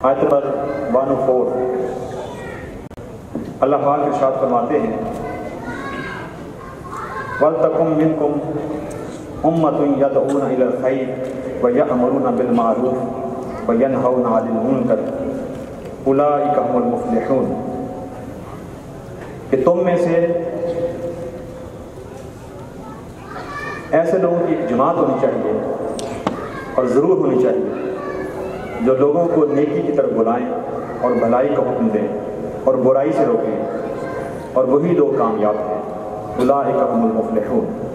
آیت number one four اللہ پاک ارشاد فرماتے ہیں وَلْتَكُمْ مِنْكُمْ أُمَّةٌ يَدْعُونَ إِلَى الْخَيْرِ وَيَأْمُرُونَ بِالْمَعْرُوفِ وَيَنْهَوْنَ عَنِ الْمُنْكَرِ أُولَئِكَ هُمُ الْمُفْلِحُونَ۔ کہ تم میں سے ایسے لوگوں کی ایک جماعت ہونی چاہیے اور ضرور ہونی چاہیے جو لوگوں کو نیکی کی طرف بلائیں اور بھلائی کا حکم دیں اور برائی سے روکیں، اور وہی لوگ کامیاب ہیں۔ اولئک هم المفلحون۔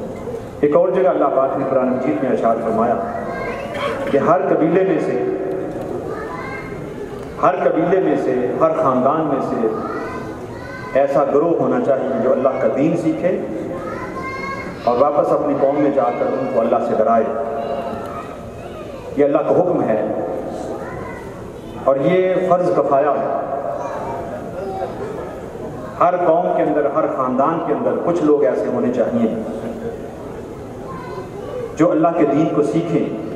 ایک اور جگہ اللہ پاک نے قرآن مجید میں اشار فرمایا کہ ہر قبیلے میں سے، ہر قبیلے میں سے، ہر خاندان میں سے ایسا گروہ ہونا چاہیے جو اللہ کا دین سیکھے اور واپس اپنی قوم میں جا کر ان کو اللہ سے ڈرائے۔ یہ اللہ کا حکم ہے۔ اور یہ فرض کفایا ہے۔ ہر قوم کے اندر، ہر خاندان کے اندر کچھ لوگ ایسے ہونے چاہیے جو اللہ کے دین کو سیکھیں۔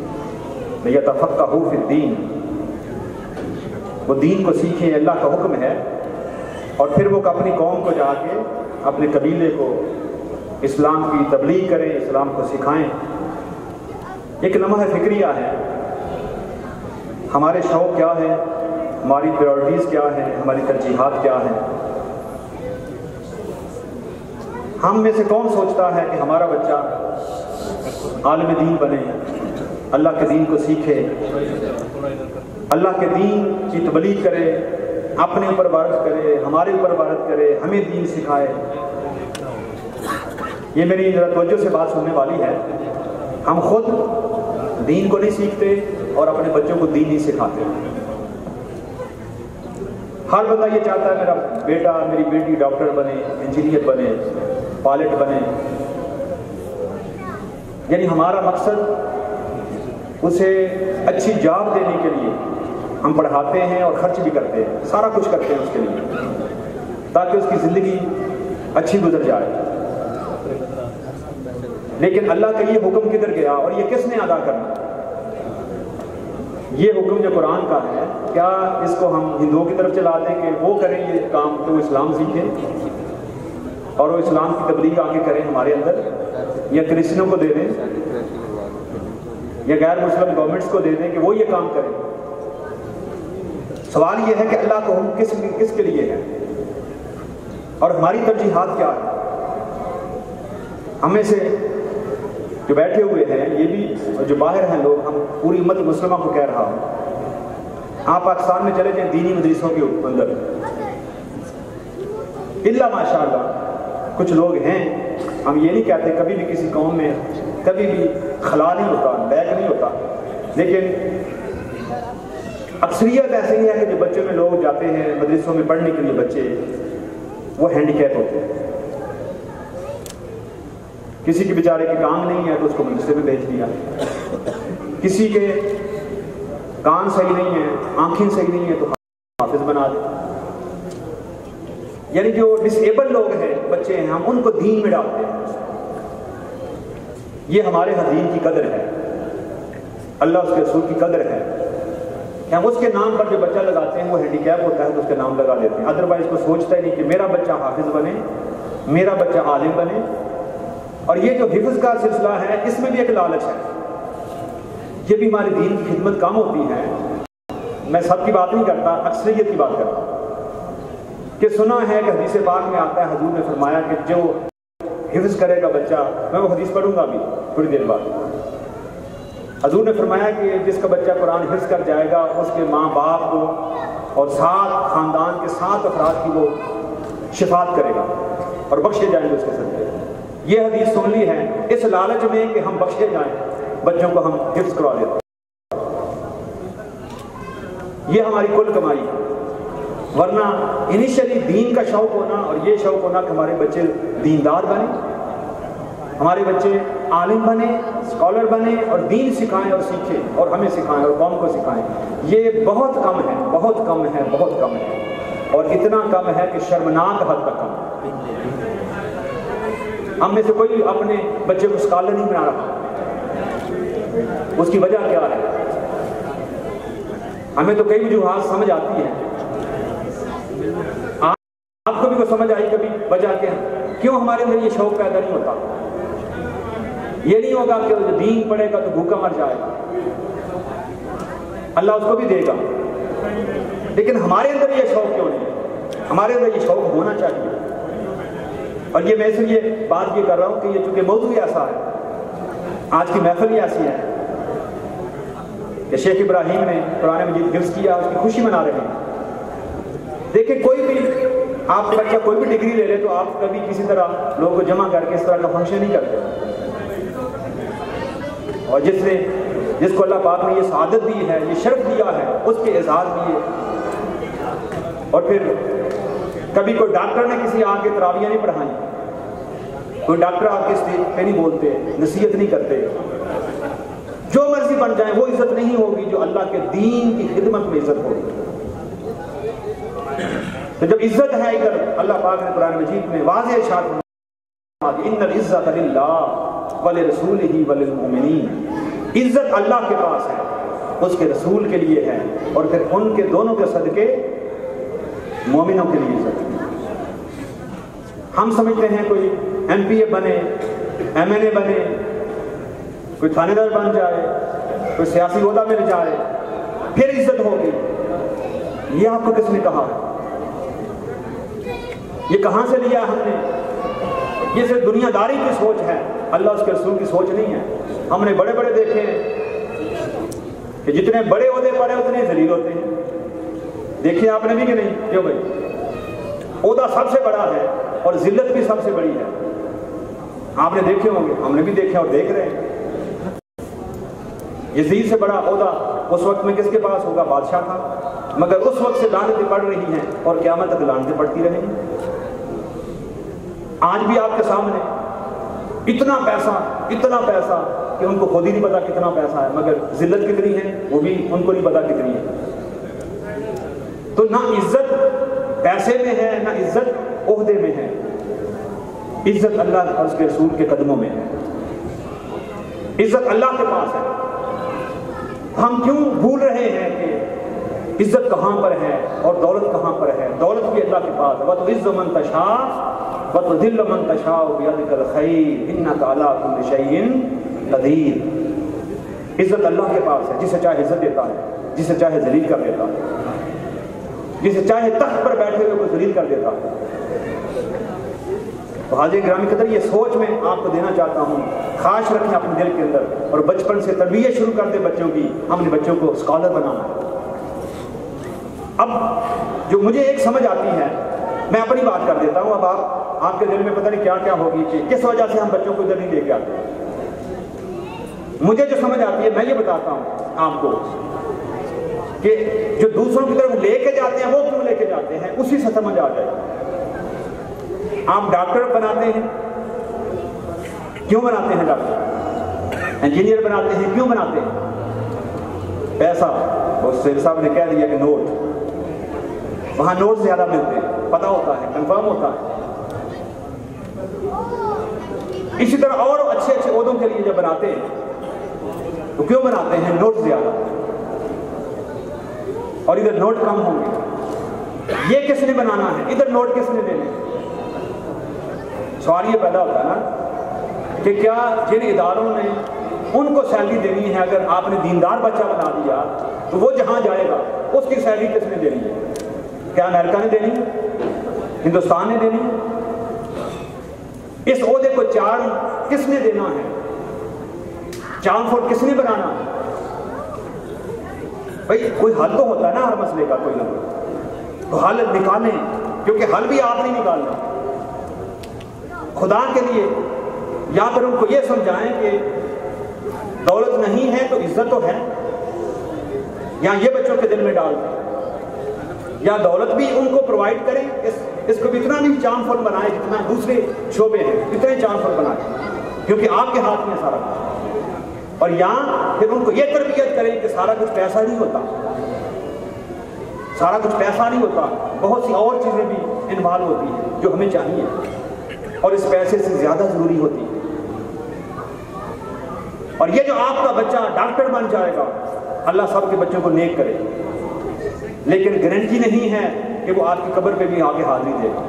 یا تفقہ ہو پھر دین وہ دین کو سیکھیں، اللہ کا حکم ہے۔ اور پھر وہ اپنی قوم کو جا کے اپنے قبیلے کو اسلام کی تبلیغ کریں، اسلام کو سکھائیں۔ ایک لمحہ فکریہ ہے۔ ہمارے شوق کیا ہے ہماری پریورٹیز کیا ہیں؟ ہماری ترجیحات کیا ہیں؟ ہم میں سے کون سوچتا ہے کہ ہمارا بچہ عالم دین بنے، اللہ کے دین کو سیکھے، اللہ کے دین کی تبلیغ کرے، اپنے اوپر عبارت کرے، ہمارے اوپر عبارت کرے، ہمیں دین سکھائے۔ یہ میری ذرا توجہ سے بات سننے والی ہے۔ ہم خود دین کو نہیں سیکھتے اور اپنے بچوں کو دین نہیں سکھاتے۔ ہر بندہ یہ چاہتا ہے میرا بیٹا، میری بیٹی ڈاکٹر بنے، انجینئر بنے، پائلٹ بنے۔ یعنی ہمارا مقصد اسے اچھی جاب دینے کے لیے ہم پڑھاتے ہیں اور خرچ بھی کرتے ہیں، سارا کچھ کرتے ہیں اس کے لیے، تاکہ اس کی زندگی اچھی گزر جائے۔ لیکن اللہ کا یہ حکم کدھر گیا اور یہ کس نے ادا کرنا؟ یہ حکم جو قرآن کا ہے، کیا اس کو ہم ہندوؤں کی طرف چلا دیں کہ وہ کریں یہ کام تو وہ اسلام سیکھیں اور وہ اسلام کی تبلیغ آ کے کریں ہمارے اندر؟ یا کرسچنوں کو دے دیں؟ یا غیر مسلم گورنمنٹس کو دے دیں کہ وہ یہ کام کریں؟ سوال یہ ہے کہ اللہ کو ہم کس کس کے لیے ہے؟ اور ہماری ترجیحات کیا ہے ہمیں سے جو بیٹھے ہوئے ہیں، یہ بھی جو باہر ہیں لوگ، ہم پوری امت مسلمہ کو کہہ رہا ہوں۔ آپ پاکستان میں چلے جائیں دینی مدرسوں کے اندر۔ اللہ ماشاء اللہ کچھ لوگ ہیں۔ ہم یہ نہیں کہتے کبھی بھی کسی قوم میں کبھی بھی خلا نہیں ہوتا بیگ نہیں ہوتا۔ لیکن اکثریت ایسے ہی ہے کہ جو بچوں میں لوگ جاتے ہیں مدرسوں میں پڑھنے کے لیے، بچے وہ ہینڈی کیپ ہوتے ہیں۔ کسی کے بیچارے کے کام نہیں ہے تو اس کو مدرسے میں بھیج دیا۔ کسی کے کان صحیح نہیں ہے آنکھیں صحیح نہیں ہے تو حافظ بنا دے۔ یعنی جو ڈسیبل لوگ ہیں، بچے ہیں، ہم ان کو دین میں ڈالتے ہیں۔ یہ ہمارے ہاں دین کی قدر ہے۔ اللہ اس کے رسول کی قدر ہے۔ کہ ہم اس کے نام پر جو بچہ لگاتے ہیں، وہ ہینڈی کیپ ہوتا ہے تو اس کے نام لگا دیتے ہیں۔ ادروائز کو سوچتا ہی نہیں کہ میرا بچہ حافظ بنے، میرا بچہ عالم بنے۔ اور یہ جو حفظ کا سلسلہ ہے، اس میں بھی ایک لالچ ہے۔ یہ بھی ہماری دین کی خدمت کم ہوتی ہے۔ میں سب کی بات نہیں کرتا، اکثریت کی بات کرتا کہ سنا ہے کہ حدیث پاک میں آتا ہے، حضور نے فرمایا کہ جو حفظ کرے گا بچہ، میں وہ حدیث پڑھوں گا ابھی تھوڑی دیر بعد۔ حضور نے فرمایا کہ جس کا بچہ قرآن حفظ کر جائے گا، اس کے ماں باپ کو اور سات خاندان کے سات افراد کی وہ شفاعت کرے گا اور بخشے جائیں گے اس کے ساتھ یہ حدیث سن لی ہے۔ اس لالچ میں کہ ہم بخشے جائیں۔ بچوں کو ہم حفظ کروا دیتے یہ ہماری کل کمائی۔ ہے ورنہ انیشلی دین کا شوق ہونا اور یہ شوق ہونا کہ ہمارے بچے دیندار بنے ہمارے بچے عالم بنے اسکالر بنے اور دین سکھائیں اور سیکھیں اور ہمیں سکھائیں اور قوم کو سکھائیں۔ یہ بہت کم ہے، بہت کم ہے، بہت کم ہے۔ اور اتنا کم ہے کہ شرمناک حد تک۔ کم ہم میں سے کوئی اپنے بچے کو اسکالر نہیں بنا رہا اس کی وجہ کیا ہے؟ ہمیں تو کئی وجوہات سمجھ آتی ہیں۔ آپ کو بھی کوئی سمجھ آئی کبھی وجہ کے کیوں ہمارے اندر یہ شوق پیدا نہیں ہوتا؟ یہ نہیں ہوگا کہ دین پڑے گا تو بھوکا مر جائے گا۔ اللہ اس کو بھی دے گا۔ لیکن ہمارے اندر یہ شوق کیوں نہیں؟ ہمارے اندر یہ شوق ہونا چاہیے۔ اور یہ میں سے یہ بات یہ کر رہا ہوں کہ یہ چونکہ موضوع ایسا ہے، آج کی محفل ہی ایسی ہے کہ شیخ ابراہیم نے قرآن مجید حفظ کیا، اس کی خوشی منا رہے ہیں۔ دیکھیں کوئی بھی آپ بچہ کوئی بھی ڈگری لے لے تو آپ کبھی کسی طرح لوگوں کو جمع کر کے اس طرح کا فنکشن نہیں کرتے۔ اور جس نے جس کو اللہ پاک نے یہ سعادت دی ہے، یہ شرف دیا ہے، اس کے اعزاز دیے اور پھر کبھی کوئی ڈاکٹر نے کسی آگ کے تراویاں نہیں پڑھائیں۔ کوئی ڈاکٹر آپ کے اسٹیج پہ نہیں بولتے، نصیحت نہیں کرتے۔ جو مرضی بن جائیں، وہ عزت نہیں ہوگی جو اللہ کے دین کی خدمت میں عزت ہوگی۔ تو جب عزت ہے ادھر اللہ پاک نے قرآن مجید میں واضح ارشاد ان العزت للہ ولرسولہ وللمؤمنین عزت اللہ کے پاس ہے، اس کے رسول کے لیے ہے اور پھر ان کے دونوں کے صدقے مومنوں کے لیے عزت ہم سمجھتے ہیں کوئی ایم پی اے بنے، ایم این اے بنے، کوئی تھانے دار بن جائے، کوئی سیاسی عہدہ مل جائے، پھر عزت ہوگی۔ یہ آپ کو کس نے کہا؟ یہ کہاں سے لیا ہم نے؟ یہ صرف دنیا داری کی سوچ ہے۔ اللہ اس کے رسول کی سوچ نہیں ہے۔ ہم نے بڑے بڑے دیکھے ہیں کہ جتنے بڑے عہدے پر ہیں اتنے ذلیل ہوتے ہیں۔ دیکھیں آپ نے بھی کہ نہیں؟ کیوں بھائی؟ عہدہ سب سے بڑا ہے اور ذلت بھی سب سے بڑی ہے۔ آپ نے دیکھے ہوں گے، ہم نے بھی دیکھے اور دیکھ رہے ہیں۔ یزید سے بڑا عہدہ اس وقت میں کس کے پاس ہوگا؟ بادشاہ تھا مگر اس وقت سے لانتیں پڑ رہی ہیں اور قیامت تک لانتیں پڑتی رہیں گی۔ آج بھی آپ کے سامنے اتنا پیسہ اتنا پیسہ کہ ان کو خود ہی نہیں پتا کتنا پیسہ ہے، مگر ذلت کتنی ہے، وہ بھی ان کو نہیں پتا کتنی ہے۔ تو نہ عزت پیسے میں ہے، نہ عزت عہدے میں ہے۔ عزت اللہ اور اس کے رسول کے قدموں میں۔ ہے عزت اللہ کے پاس ہے۔ ہم کیوں بھول رہے ہیں کہ عزت کہاں پر ہے اور دولت کہاں پر ہے؟ دولت بھی اللہ کے پاس ہے۔ وہ عز من تشا وہ دل من تشا خیر ان تعالیٰ کل شعین قدیر عزت اللہ کے پاس ہے، جسے چاہے عزت دیتا ہے، جسے چاہے ذلیل کر دیتا ہے۔ جسے چاہے تخت پر بیٹھے ہوئے کو ذلیل کر دیتا تو حاضر گرامی قدر، یہ سوچ میں آپ کو دینا چاہتا ہوں خواہش رکھیں اپنے دل کے اندر اور بچپن سے تربیت شروع کر دے بچوں کی۔ ہم نے بچوں کو اسکالر بنانا ہے۔ اب جو مجھے ایک سمجھ آتی ہے، میں اپنی بات کر دیتا ہوں۔ اب آپ آپ کے دل میں پتہ نہیں کیا کیا ہوگی، کہ کس وجہ سے ہم بچوں کو ادھر نہیں لے کے آتے۔ مجھے جو سمجھ آتی ہے، میں یہ بتاتا ہوں آپ کو۔ کہ جو دوسروں کی طرف لے کے جاتے ہیں، وہ کیوں لے کے جاتے ہیں؟ اسی سے سمجھ آ جائے۔ آپ ڈاکٹر بناتے ہیں۔ کیوں بناتے ہیں ڈاکٹر؟ انجینئر بناتے ہیں، کیوں بناتے ہیں؟ پیسہ۔ سیل صاحب نے کہہ دیا کہ نوٹ۔ وہاں نوٹ زیادہ ملتے ہیں۔ پتا ہوتا ہے کنفرم ہوتا ہے۔ اسی طرح اور اچھے اچھے عہدوں کے لیے جب بناتے ہیں، تو کیوں بناتے ہیں؟ نوٹ زیادہ۔ اور ادھر نوٹ کم ہوں گے۔ یہ کس نے بنانا ہے؟ ادھر نوٹ کس نے دینے سوال یہ پیدا ہوتا ہے نا کہ کیا جن اداروں نے ان کو سیلری دینی ہے، اگر آپ نے دیندار بچہ بنا دیا، تو وہ جہاں جائے گا، اس کی سیلری کس نے دینی ہے؟ کیا امریکہ نے دینی؟ ہندوستان نے دینی؟ اس عہدے کو چار کس نے دینا ہے؟ چاند فوٹ کس نے بنانا ہے؟ بھائی، کوئی حل تو ہوتا ہے نا ہر مسئلے کا، کوئی نہ تو حل نکالیں کیونکہ حل بھی آپ نہیں نکالنا۔ خدا کے لیے یا پھر ان کو یہ سمجھائیں کہ دولت نہیں ہے تو عزت تو ہے۔ یا یہ بچوں کے دل میں ڈال دیں۔ یا دولت بھی ان کو پرووائڈ کریں۔ اس اس کو اتنا بھی چاند فل بنائے جتنا دوسرے شعبے ہیں، اتنے چاند فل بنائے۔ کیونکہ آپ کے ہاتھ میں سارا کچھ۔ اور یہاں پھر ان کو یہ تربیت کریں کہ سارا کچھ پیسہ نہیں ہوتا، سارا کچھ پیسہ نہیں ہوتا، بہت سی اور چیزیں بھی انوالو ہوتی ہیں جو ہمیں چاہیے اور اس پیسے سے زیادہ ضروری ہوتی ہے اور یہ جو آپ کا بچہ ڈاکٹر بن جائے گا، اللہ سب کے بچوں کو نیک کرے۔ لیکن گارنٹی نہیں ہے کہ وہ آپ کی قبر پہ بھی آگے حاضری دے۔ گا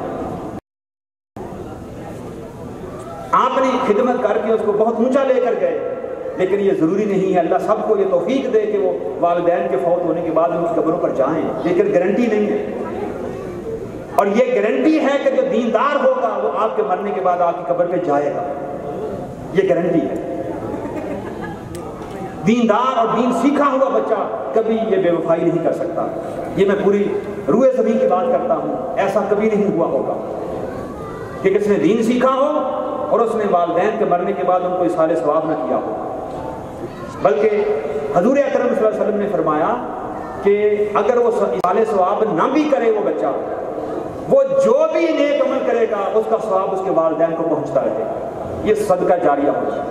آپ نے خدمت کر کے اس کو بہت اونچا لے کر گئے۔ لیکن یہ ضروری نہیں ہے۔ اللہ سب کو یہ توفیق دے کہ وہ والدین کے فوت ہونے کے بعد ان کی قبروں پر جائیں۔ لیکن گارنٹی نہیں ہے۔ اور یہ گارنٹی ہے کہ جو دیندار ہوگا وہ آپ کے مرنے کے بعد آپ کی قبر پہ جائے گا۔ یہ گارنٹی ہے۔ دیندار اور دین سیکھا ہوا بچہ کبھی یہ بے وفائی نہیں کر سکتا۔ یہ میں پوری روئے زمین کی بات کرتا ہوں۔ ایسا کبھی نہیں ہوا ہوگا کہ کس نے دین سیکھا ہو اور اس نے والدین کے مرنے کے بعد ان کو اشارے ثواب نہ کیا ہو۔ بلکہ حضور اکرم صلی اللہ علیہ وسلم نے فرمایا کہ اگر وہ اشارے ثواب نہ بھی کرے وہ بچہ، وہ جو بھی نیک عمل کرے گا، اس کا ثواب اس کے والدین کو پہنچتا رہے گا۔ یہ صدقہ جاریہ ہوگا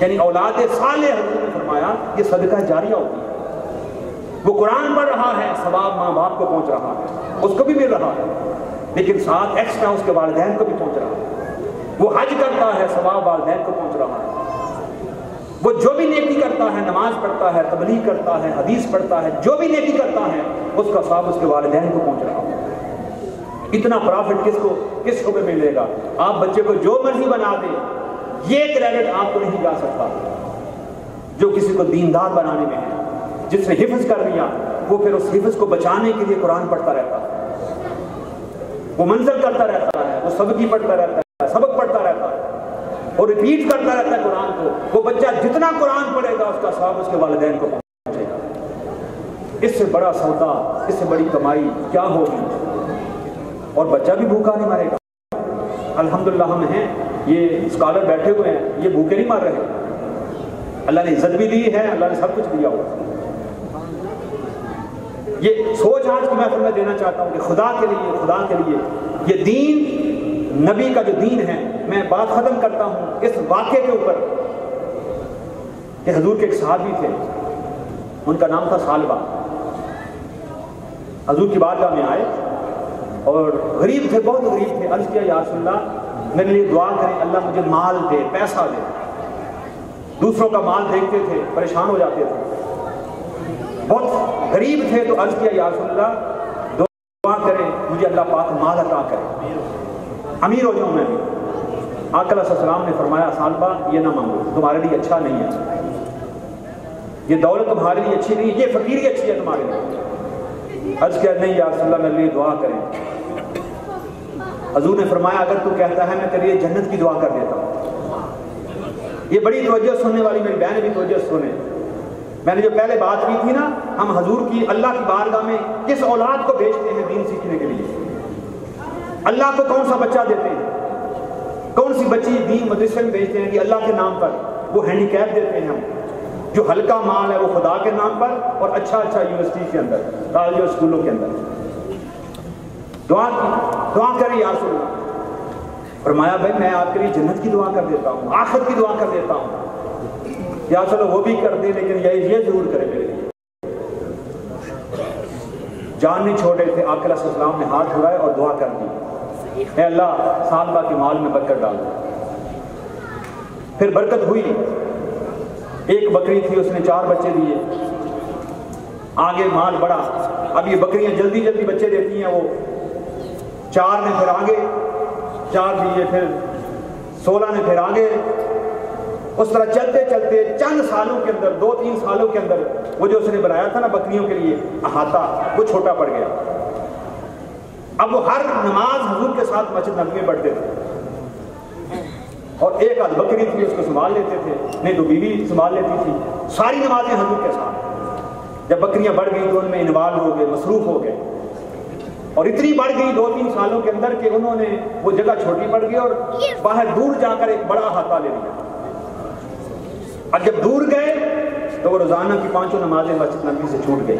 یعنی اولاد صالح، حضور نے فرمایا، یہ صدقہ جاریہ ہوتی ہے۔ وہ قرآن پڑھ رہا ہے، ثواب ماں باپ کو پہنچ رہا ہے، اس کو بھی مل رہا ہے، لیکن ساتھ ایکسٹرا اس کے والدین کو بھی پہنچ رہا ہے۔ وہ حج کرتا ہے، ثواب والدین کو پہنچ رہا ہے۔ وہ جو بھی نیکی کرتا ہے، نماز پڑھتا ہے، تبلیغ کرتا ہے، حدیث پڑھتا ہے، جو بھی نیکی کرتا ہے، اس کا ثواب اس کے والدین کو پہنچ رہا ہے اتنا پرافٹ کس کو کس کو بھی ملے گا؟ آپ بچے کو جو مرضی بنا دیں، یہ کریڈٹ آپ کو نہیں جا سکتا۔ جو کسی کو دیندار بنانے میں ہے، جس نے حفظ کر لیا، وہ پھر اس حفظ کو بچانے کے لیے قرآن پڑھتا رہتا ہے۔ وہ منظر کرتا رہتا ہے، وہ سبق پڑھتا رہتا ہے اور ریپیٹ کرتا رہتا ہے قرآن کو۔ وہ بچہ جتنا قرآن پڑھے گا، اس کا ثواب اس کے والدین کو پہنچے گا۔ اس سے بڑا سودا، اس سے بڑی کمائی کیا ہوگی؟ اور بچہ بھی بھوکا نہیں مرے گا۔ الحمدللہ ہم ہیں، یہ اسکالر بیٹھے ہوئے ہیں، یہ بھوکے نہیں مر رہے۔ اللہ نے عزت بھی دی ہے، اللہ نے سب کچھ دیا ہوا یہ سوچ آج کی محفل میں دینا چاہتا ہوں کہ خدا کے لیے، خدا کے لیے یہ دین، نبی کا جو دین ہے، میں بات ختم کرتا ہوں اس واقعے کے اوپر کہ حضور کے ایک صحابی تھے۔ ان کا نام تھا سالبہ۔ حضور کی بارگاہ میں آئے اور غریب تھے، بہت غریب تھے۔ عرض کیا، یا رسول اللہ، میرے لیے دعا کریں، اللہ مجھے مال دے، پیسہ دے۔ دوسروں کا مال دیکھتے تھے، پریشان ہو جاتے تھے۔ بہت غریب تھے تو عرض کیا، یا رسول اللہ دعا کریں، مجھے اللہ پاک مال عطا کرے امیر ہو جاؤں میں۔ بھی آقا علیہ السلام نے فرمایا سالبہ یہ نہ مانگو، تمہارے لیے اچھا نہیں ہے۔ یہ دولت تمہارے لیے اچھی نہیں یہ فقیری اچھی ہے تمہارے لیے۔ عرض کیا، نہیں، یا رسول اللہ، میرے لیے دعا کریں۔ حضور نے فرمایا، اگر تو کہتا ہے، میں تیرے لیے جنت کی دعا کر دیتا ہوں۔ یہ بڑی توجہ سننے والی میری بہن بھی توجہ سنے۔ میں نے جو پہلے بات کی تھی نا، ہم حضور کی اللہ کی بارگاہ میں کس اولاد کو بھیجتے ہیں دین سیکھنے کے لیے۔ اللہ کو کون سا بچہ دیتے ہیں؟ کون سی بچی دین مدرسے میں بھیجتے ہیں کہ اللہ کے نام پر؟ وہ ہینڈی کیپ دیتے ہیں ہم۔ جو ہلکا مال ہے وہ خدا کے نام پر اور اچھا اچھا یونیورسٹی کے اندر، کالج اور اسکولوں کے اندر۔ دعا کی، دعا کریں یا رسول اللہ۔ فرمایا، بھائی، میں آپ کے لیے جنت کی دعا کر دیتا ہوں آخر کی دعا کر دیتا ہوں۔ یا چلو وہ بھی کر دیں، لیکن یہ یہ ضرور کرے میرے لیے۔ جان نہیں چھوڑے تھے آقا علیہ السلام نے ہاتھ اڑائے اور دعا کر دی۔ اے اللہ سالبہ کے مال میں برکت ڈال۔ پھر برکت ہوئی۔ ایک بکری تھی، اس نے چار بچے دیے۔ آگے مال بڑا اب یہ بکریاں جلدی جلدی بچے دیتی ہیں، وہ چار نے پھر آگے، چار دیے پھر سولہ نے پھر آگے۔ اس طرح چلتے چلتے چند سالوں کے اندر، دو تین سالوں کے اندر وہ جو اس نے بنایا تھا نا بکریوں کے لیے، احاطہ، وہ چھوٹا پڑ گیا۔ اب وہ ہر نماز حضور کے ساتھ مسجد نبی میں تھے۔ اور ایک آدھ بکری تھی، اس کو سنبھال لیتے تھے، نہیں تو بیوی سنبھال لیتی تھی۔ ساری نمازیں حضور کے ساتھ۔ جب بکریاں بڑھ گئی تو ان میں انوالو ہو گئے، مصروف ہو گئے۔ اور اتنی بڑھ گئی دو تین سالوں کے اندر کہ انہوں نے وہ جگہ چھوٹی پڑ گئی اور باہر دور جا کر ایک بڑا ہاتھا لے لیا۔ اور جب دور گئے تو وہ روزانہ کی پانچوں نمازیں مسجد نبی سے چھوٹ گئی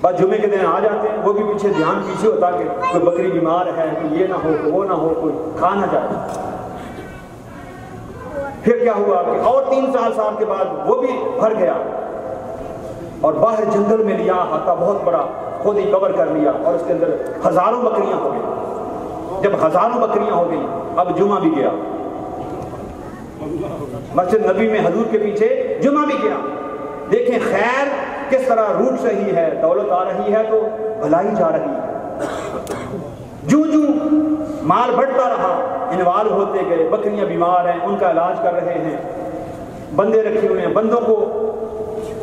بس جمعے کے دن آ جاتے ہیں، وہ بھی پیچھے دھیان پیچھے ہوتا کہ کوئی بکری بیمار ہے، کوئی یہ نہ ہو، کوئی وہ نہ ہو، کوئی کھا نہ جائے۔ پھر کیا ہوا کہ اور تین سال سال کے بعد وہ بھی بھر گیا اور باہر جنگل میں لیا ہاتھا بہت بڑا خود ہی کور کر لیا اور اس کے اندر ہزاروں بکریاں ہو گئی جب ہزاروں بکریاں ہو گئی اب جمعہ بھی گیا۔ مسجد نبی میں حضور کے پیچھے جمعہ بھی گیا دیکھیں خیر کس طرح روٹ رہی ہے، دولت آ رہی ہے تو بھلائی جا رہی ہے۔ جو جو مال بڑھتا رہا، انوالو ہوتے گئے، بکریاں بیمار ہیں، ان کا علاج کر رہے ہیں۔ بندے رکھے ہوئے ہیں، بندوں کو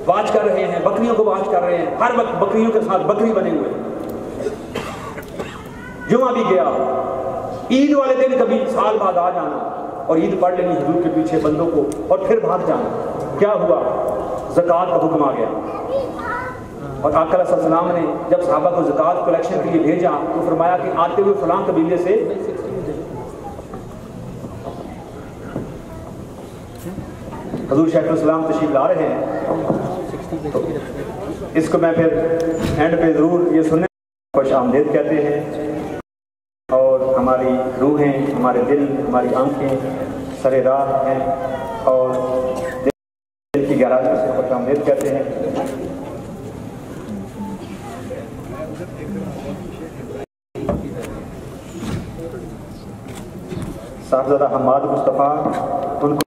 واچ کر رہے ہیں، بکریوں کو واچ کر رہے ہیں۔ ہر وقت بکریوں کے ساتھ بکری بنے ہوئے۔ جمعہ بھی گیا۔ عید والے دن کبھی سال بعد آ جانا۔ اور عید پڑھ لینی حضور کے پیچھے بندوں کو اور پھر بھاگ جانا۔ کیا ہوا؟ زکوٰۃ کا حکم آ گیا۔ اور آقا علیہ السلام نے جب صحابہ کو زکوٰۃ کلیکشن کے لیے بھیجا تو فرمایا کہ آتے ہوئے فلاں قبیلے سے حضور شیخ السلام تشریف لا رہے ہیں۔ اس کو میں پھر اینڈ پہ ضرور یہ سننے خوش آمدید کہتے ہیں۔ اور ہماری روحیں، ہمارے دل، ہماری آنکھیں سر راہ ہیں اور دل کی گہرائی سے خوش آمدید کہتے ہیں۔ صاحبزادہ حماد مصطفیٰ، ان کو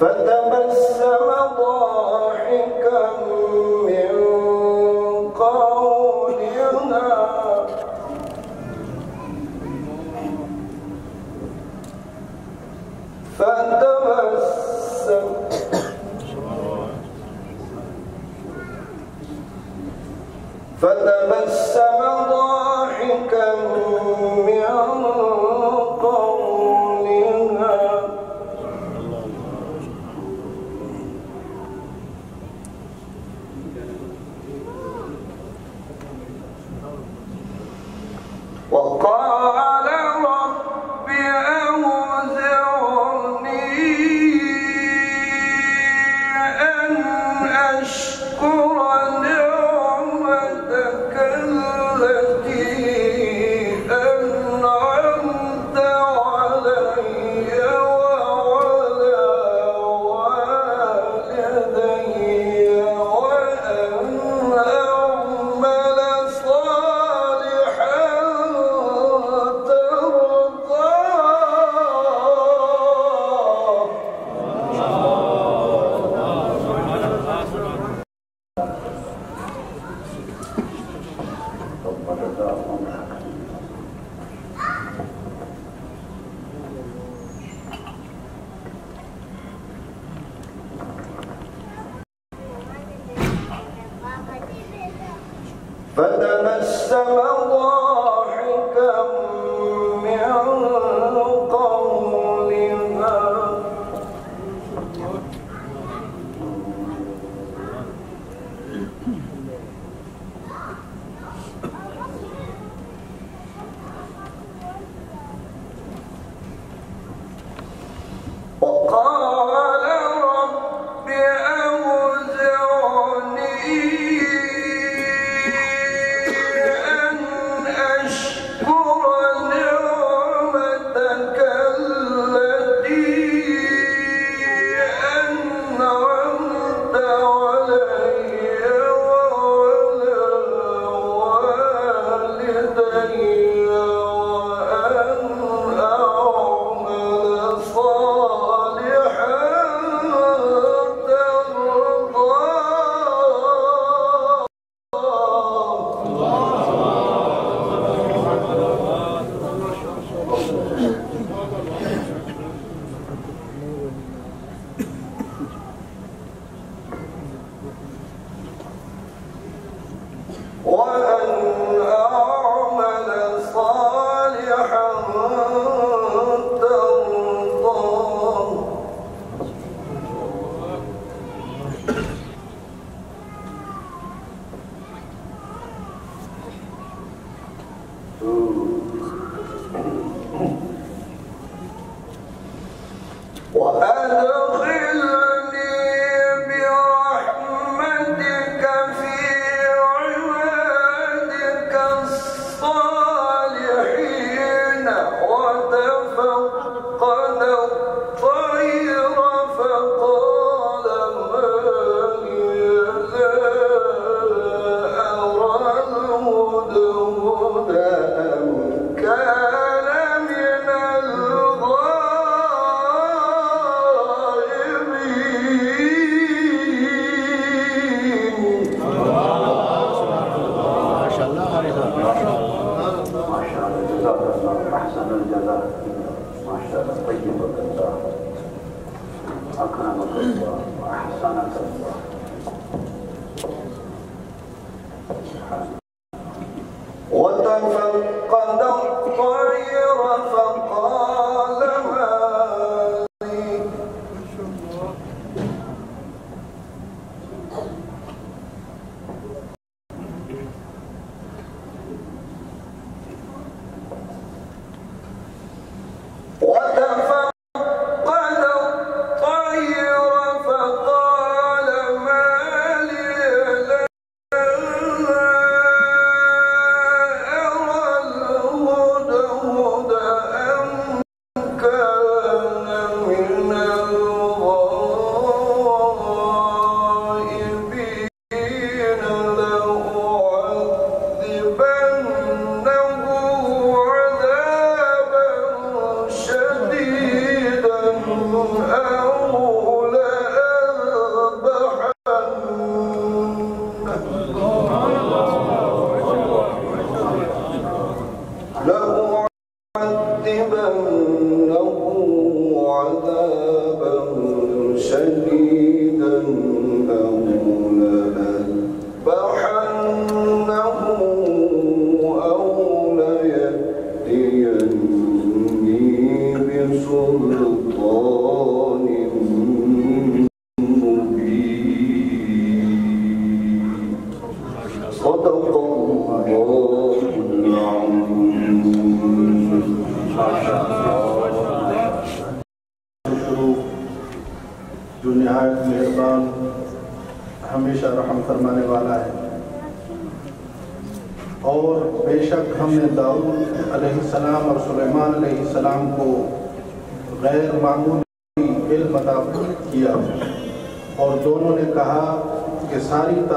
فتبسم ضاحكا من فتبسم. فتبسم ضاحكا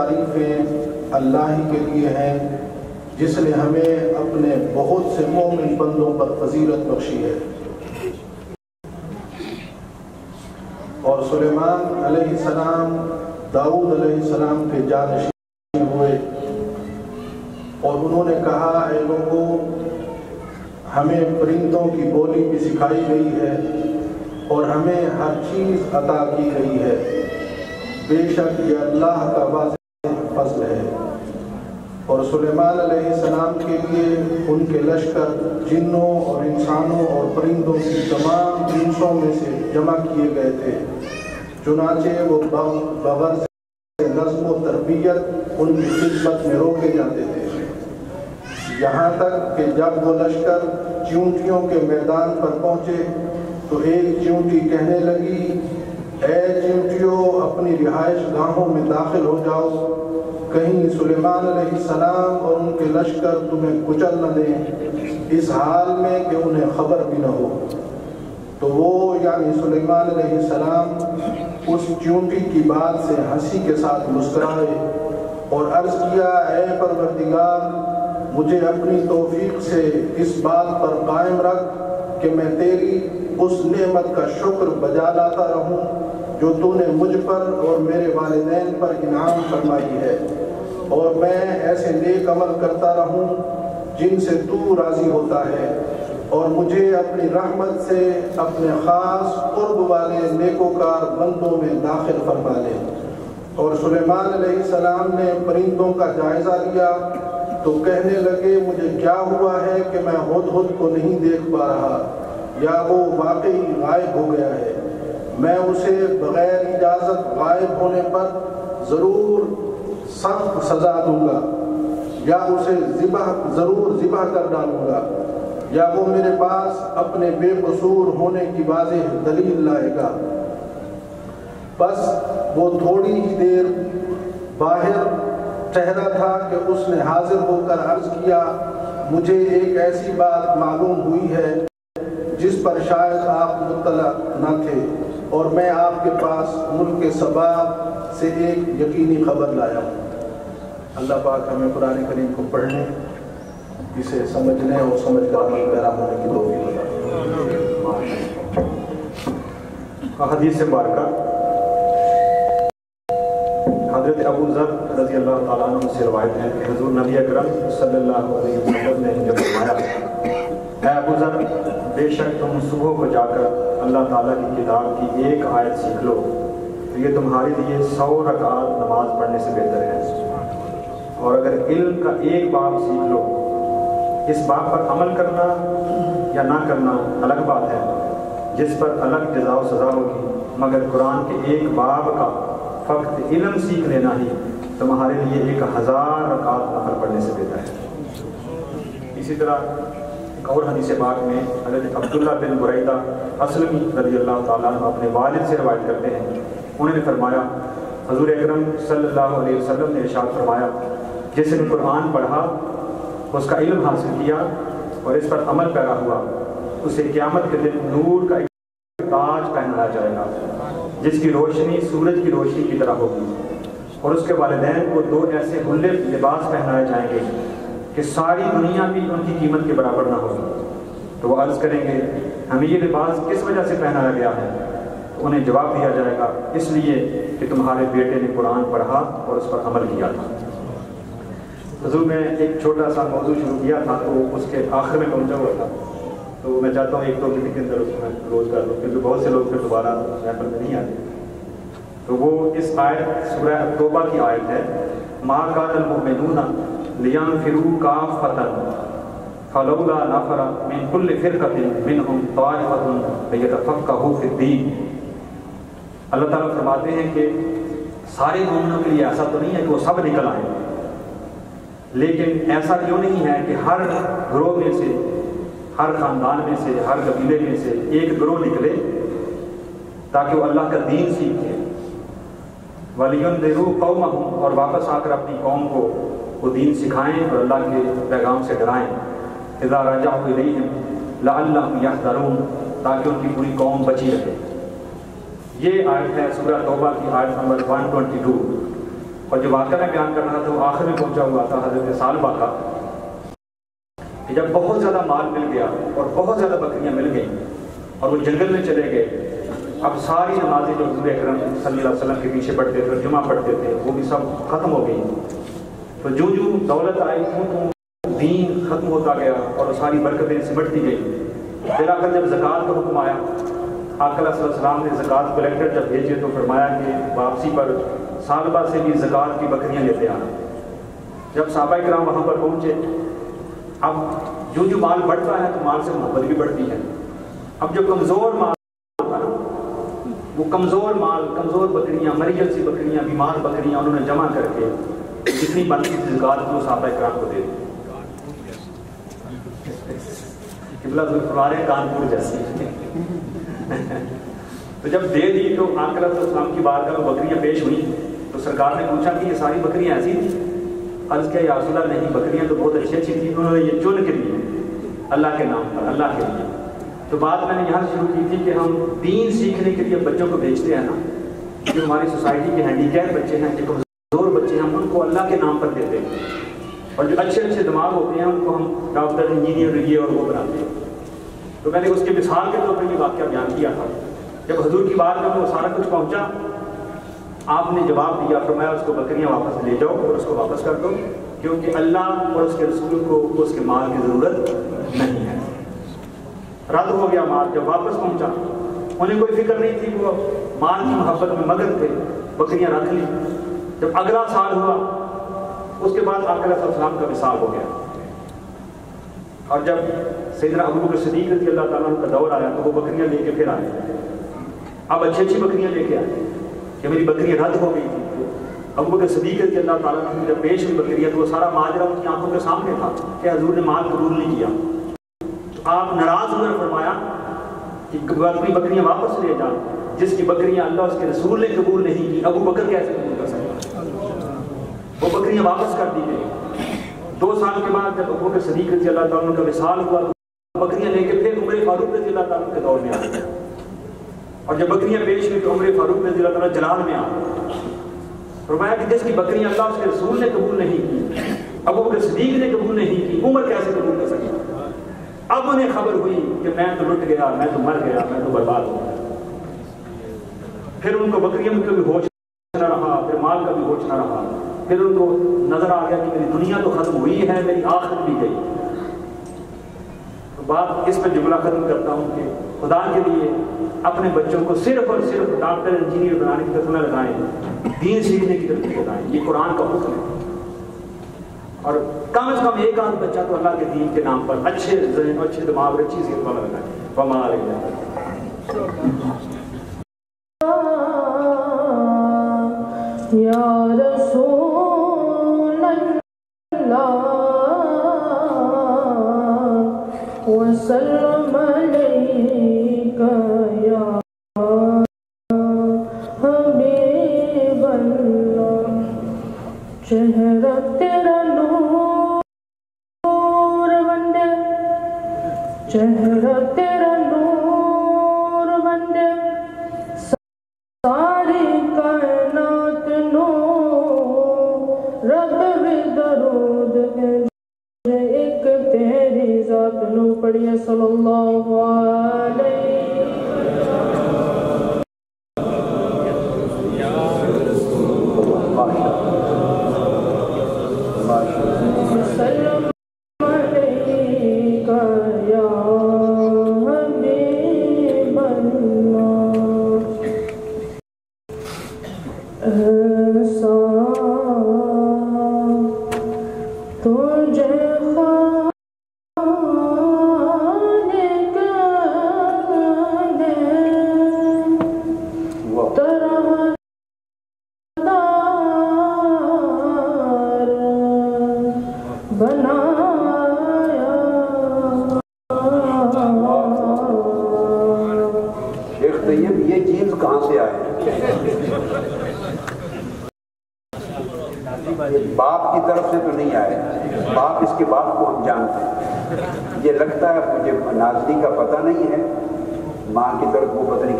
تعریفیں اللہ ہی کے لیے ہیں، جس نے ہمیں اپنے بہت سے مومن بندوں پر فضیلت بخشی ہے۔ اور سلیمان علیہ السلام، داؤد علیہ السلام کے جانشین ہوئے۔ اور انہوں نے کہا، اے لوگوں ہمیں پرندوں کی بولی بھی سکھائی گئی ہے اور ہمیں ہر چیز عطا کی گئی ہے۔ بے شک یہ اللہ کا پاس ہیں اور سلیمان علیہ السلام کے لیے ان کے لشکر جنوں اور انسانوں اور پرندوں کی تمام جنسوں میں سے جمع کیے گئے تھے۔ چنانچہ وہ بغر سے نظم و تربیت ان کی خدمت میں روکے جاتے تھے۔ یہاں تک کہ جب وہ لشکر چیونٹیوں کے میدان پر پہنچے تو ایک چیونٹی کہنے لگی، اے چیونٹیوں، اپنی رہائش گاہوں میں داخل ہو جاؤ۔ کہیں سلیمان علیہ السلام اور ان کے لشکر تمہیں کچل نہ دیں، اس حال میں کہ انہیں خبر بھی نہ ہو۔ تو وہ یعنی سلیمان علیہ السلام اس چونٹی کی بات سے ہنسی کے ساتھ مسکرائے اور عرض کیا، اے پروردگار، مجھے اپنی توفیق سے اس بات پر قائم رکھ کہ میں تیری اس نعمت کا شکر بجا لاتا رہوں۔ جو تو نے مجھ پر اور میرے والدین پر انعام فرمائی ہے۔ اور میں ایسے نیک عمل کرتا رہوں جن سے تو راضی ہوتا ہے۔ اور مجھے اپنی رحمت سے اپنے خاص قرب والے نیکوکار بندوں میں داخل فرما لے۔ اور سلیمان علیہ السلام نے پرندوں کا جائزہ لیا تو کہنے لگے، مجھے کیا ہوا ہے کہ میں ہد ہد کو نہیں دیکھ پا رہا؟ یا وہ واقعی غائب ہو گیا ہے؟ میں اسے بغیر اجازت غائب ہونے پر ضرور سخت سزا دوں گا، یا اسے ذبح، ضرور ذبح کر ڈالوں گا، یا وہ میرے پاس اپنے بے قصور ہونے کی واضح دلیل لائے گا۔ بس وہ تھوڑی ہی دیر باہر ٹھہرا تھا کہ اس نے حاضر ہو کر عرض کیا، مجھے ایک ایسی بات معلوم ہوئی ہے جس پر شاید آپ مطلع نہ تھے۔ اور میں آپ کے پاس ملک کے سبا سے ایک یقینی خبر لایا ہوں۔ اللہ پاک ہمیں قرآن کریم کو پڑھنے، اسے سمجھنے اور سمجھ کر عمل پیرا ہونے کی دو حدیث مبارکہ۔ حضرت ابو ذر رضی اللہ تعالیٰ عنہ سے روایت ہے کہ حضور نبی اکرم صلی اللہ علیہ وسلم نے جب فرمایا اے ابو ذر، بے شک تم صبح کو جا کر اللہ تعالیٰ کی کتاب کی ایک آیت سیکھ لو، تو یہ تمہارے لیے سو رکعت نماز پڑھنے سے بہتر ہے۔ اور اگر علم کا ایک باب سیکھ لو، اس بات پر عمل کرنا یا نہ کرنا الگ بات ہے، جس پر الگ جزا و سزا ہوگی۔ مگر قرآن کے ایک باب کا فقط علم سیکھ لینا ہی تمہارے لیے ایک ہزار رکعت نفر پڑھنے سے بہتر ہے۔ اسی طرح ایک اور حدیث پاک میں حضرت عبداللہ بن بریدہ اسلمی رضی اللہ تعالیٰ عنہ اپنے والد سے روایت کرتے ہیں۔ انہوں نے فرمایا، حضور اکرم صلی اللہ علیہ وسلم نے ارشاد فرمایا، جس نے قرآن پڑھا، اس کا علم حاصل کیا اور اس پر عمل پیرا ہوا، اسے قیامت کے دن نور کا ایک تاج پہنایا جائے گا، جس کی روشنی سورج کی روشنی کی طرح ہوگی اور اس کے والدین کو دو ایسے ہلے لباس پہنائے جائیں گے۔ کہ ساری دنیا بھی ان کی قیمت کے برابر نہ ہوگی تو وہ عرض کریں گے، ہمیں یہ لباس کس وجہ سے پہنایا گیا ہے؟ تو انہیں جواب دیا جائے گا، اس لیے کہ تمہارے بیٹے نے قرآن پڑھا اور اس پر عمل کیا تھا۔ حضور میں ایک چھوٹا سا موضوع شروع کیا تھا، تو اس کے آخر میں پہنچا ہوا تھا۔ تو میں چاہتا ہوں ایک دو منٹ کے اندر اس میں کلوز کر دوں کیونکہ بہت سے لوگ پھر دوبارہ ریفر میں نہیں آتے۔ تو وہ اس آیت، سورہ توبہ کی آیت ہے۔ ماں کا المؤمنون لیان فرو کا فتن فلولا نفر من كل فرقة منهم طائفة ليتفقهوا في الدين اللہ تعالیٰ فرماتے ہیں کہ سارے مومنوں کے لیے ایسا تو نہیں ہے کہ وہ سب نکل آئے، لیکن ایسا کیوں نہیں ہے کہ ہر گروہ میں سے، ہر خاندان میں سے، ہر قبیلے میں سے ایک گروہ نکلے تاکہ وہ اللہ کا دین سیکھے۔ ولیون دیرو قوم اور واپس آ کر اپنی قوم کو وہ دین سکھائیں اور اللہ کے پیغام سے ڈرائیں۔ اذا راجع الیہم لعلہم یحذرون تاکہ ان کی پوری قوم بچی رہے۔ یہ آیت ہے سورہ توبہ کی آیت نمبر 122 اور جو واقعہ میں بیان کر رہا تھا وہ آخر میں پہنچا ہوا تھا حضرت سالبہ کا کہ جب بہت زیادہ مال مل گیا اور بہت زیادہ بکریاں مل گئیں اور وہ جنگل میں چلے گئے، اب ساری نمازیں جو حضور اکرم صلی اللہ علیہ وسلم کے پیچھے پڑھتے تھے جمعہ پڑھتے تھے، وہ بھی سب ختم ہو گئی تو جو جو دولت آئی دین ختم ہوتا گیا اور ساری برکتیں سمٹتی گئی۔ پھر آ کر جب زکوٰۃ کا حکم آیا آکل صلی اللہ علیہ وسلم نے زکوٰۃ کلیکٹر جب بھیجے تو فرمایا کہ واپسی پر سالبہ سے بھی زکوٰۃ کی بکریاں لیتے آنا۔ جب صحابہ کرام وہاں پر پہنچے، اب جو جو مال بڑھتا ہے تو مال سے محبت بھی بڑھتی ہے۔ اب جو کمزور مال ہوتا نا وہ کمزور مال، کمزور بکریاں، مریض سی بکریاں، بیمار بکریاں انہوں نے جمع کر کے جتنی بنتی تھی زکات وہ صحابہ کرام کو دے دی قبلہ ذوالفقار کانپور جیسی تو جب دے دی تو آنکل السلام کی بات میں بکریاں پیش ہوئی تو سرکار نے پوچھا کہ یہ ساری بکریاں ایسی تھیں عرض کیا، یا رسول اللہ، نہیں، بکریاں تو بہت اچھی اچھی تھیں۔ انہوں نے یہ چن کے لیے، اللہ کے نام پر، اللہ کے لیے۔ تو بات میں نے یہاں شروع کی تھی کہ ہم دین سیکھنے کے لیے بچوں کو بھیجتے ہیں نا۔ جو ہماری سوسائٹی کے ہینڈی کیپ بچے ہیں جو کمزور بچے ہیں ہم ان کو اللہ کے نام پر دیتے ہیں۔ اور جو اچھے اچھے دماغ ہوتے ہیں، ان کو ہم ڈاکٹر، انجینئر یہ اور وہ بناتے ہیں۔ تو میں نے اس کے مثال کے طور پر یہ واقعہ بیان کیا تھا۔ جب حضور کی بات میں وہ سارا کچھ پہنچا، آپ نے جواب دیا، فرمایا، اس کو بکریاں واپس لے جاؤ اور اس کو واپس کر دو، کیونکہ اللہ اور اس کے رسول کو اس کے مال کی ضرورت نہیں ہے۔ رد ہو گیا مال، جب واپس پہنچا۔ انہیں کوئی فکر نہیں تھی، وہ مال کی محبت میں مگن تھے، بکریاں رکھ لی جب اگلا سال ہوا، اس کے بعد آکر السلام کا مثال ہو گیا۔ اور جب سیدنا ابو بکر صدیق رضی اللہ تعالیٰ کا دور آیا، تو وہ بکریاں لے کے پھر آئے۔ اب اچھی اچھی بکریاں لے کے آئے کہ میری بکریاں رد ہو گئی تھی۔ ابو بکر صدیق رضی اللہ تعالیٰ نے جب پیش ہوئی بکریاں، تو وہ سارا ماجرا ان کی آنکھوں کے سامنے تھا کہ حضور نے مال قبول نہیں کیا۔ تو آپ ناراض ہوئے فرمایا کہ اپنی بکریاں واپس لے جا، جس کی بکریاں اللہ اس کے رسول نے قبول نہیں کی۔ ابو بکر کیسے قبول کر سکتا وہ بکریاں واپس کر دی گئی۔ دو سال کے بعد جب ابو بکر صدیق رضی اللہ تعالیٰ کا وصال ہوا تو بکریاں لے کے پھر عمر فاروق رضی اللہ تعالیٰ کے دور میں آ گئے اور جب بکریاں پیش ہوئی تو عمر فاروق رضی اللہ تعالیٰ جلال میں آ گئے فرمایا کہ جس کی بکریاں اللہ اس کے رسول نے قبول نہیں کی، ابو بکر صدیق نے قبول نہیں کی، عمر کیسے قبول کر سکی؟ اب انہیں خبر ہوئی کہ میں تو لٹ گیا، میں تو مر گیا، میں تو برباد ہو گیا۔ پھر ان کو بکریوں کا بھی ہوش نہ رہا، پھر مال کا بھی ہوش نہ رہا۔ پھر ان کو نظر آ گیا کہ میری دنیا تو ختم ہوئی ہے، میری آخرت بھی گئی۔ تو بات اس پہ جملہ ختم کرتا ہوں کہ خدا کے لیے اپنے بچوں کو صرف اور صرف ڈاکٹر، انجینئر بنانے کی طرف نہ لگائیں، دین سیکھنے کی طرف لگائیں۔ یہ قرآن کا حکم ہے۔ اور کم از کم ایک آدھ بچہ تو اللہ کے دین کے نام پر اچھے ذہن، اچھے دماغ اور اچھی صحت والا لگائیں وما علیہ یا وسلم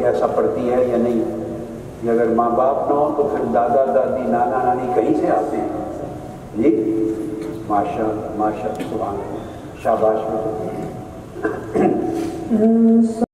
ایسا پڑھتی ہے یا نہیں؟ یہ اگر ماں باپ نہ ہو تو پھر دادا، دادی، نانا، نانی کہیں سے آتے ہیں؟ جی؟ ماشاء ماشاء سبحان شاباش میں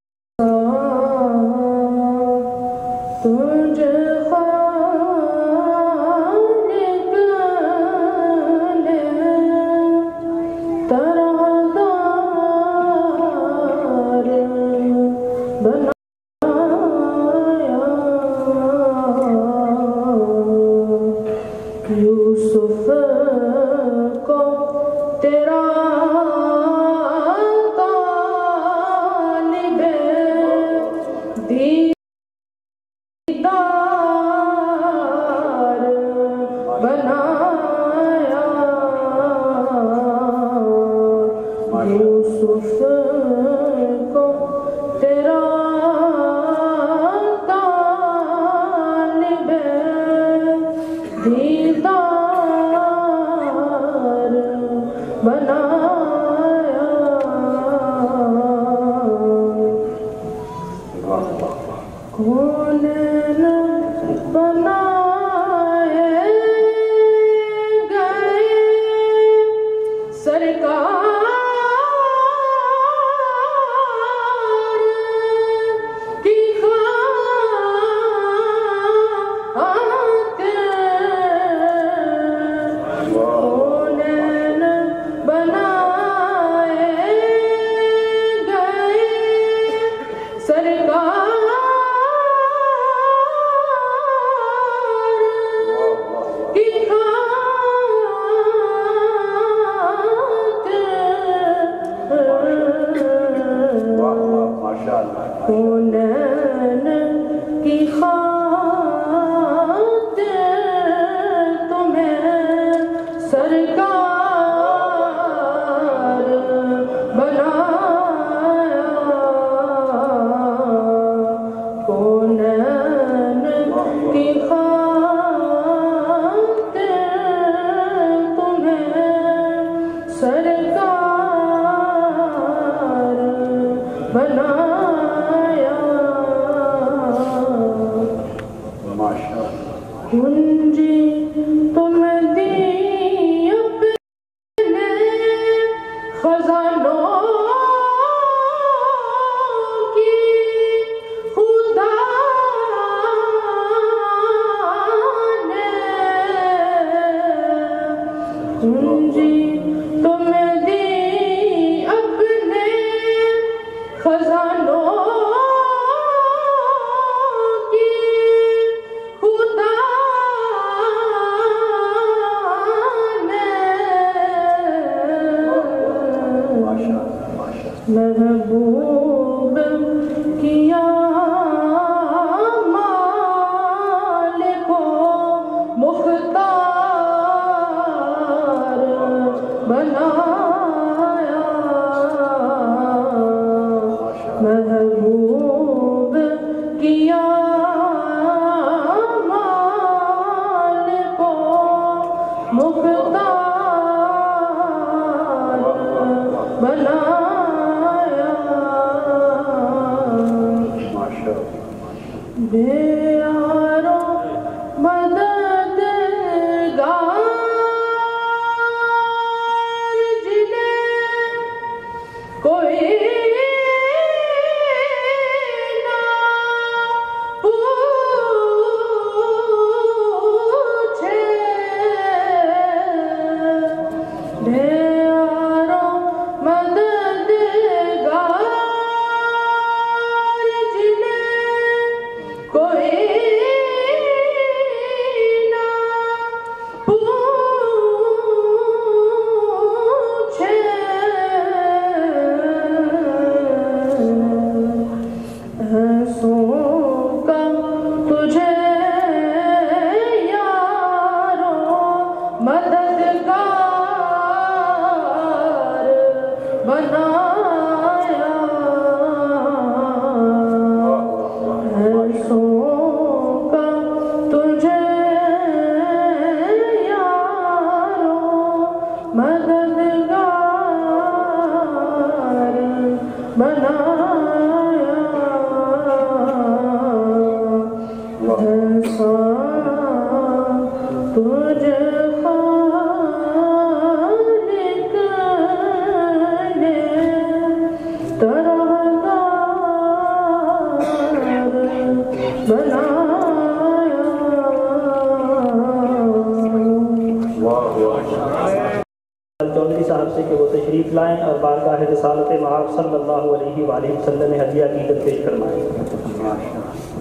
طرف سے کہ وہ تشریف لائیں اور بارگاہ رسالت محاب صلی اللہ علیہ وآلہ وسلم میں کی پیش کروائیں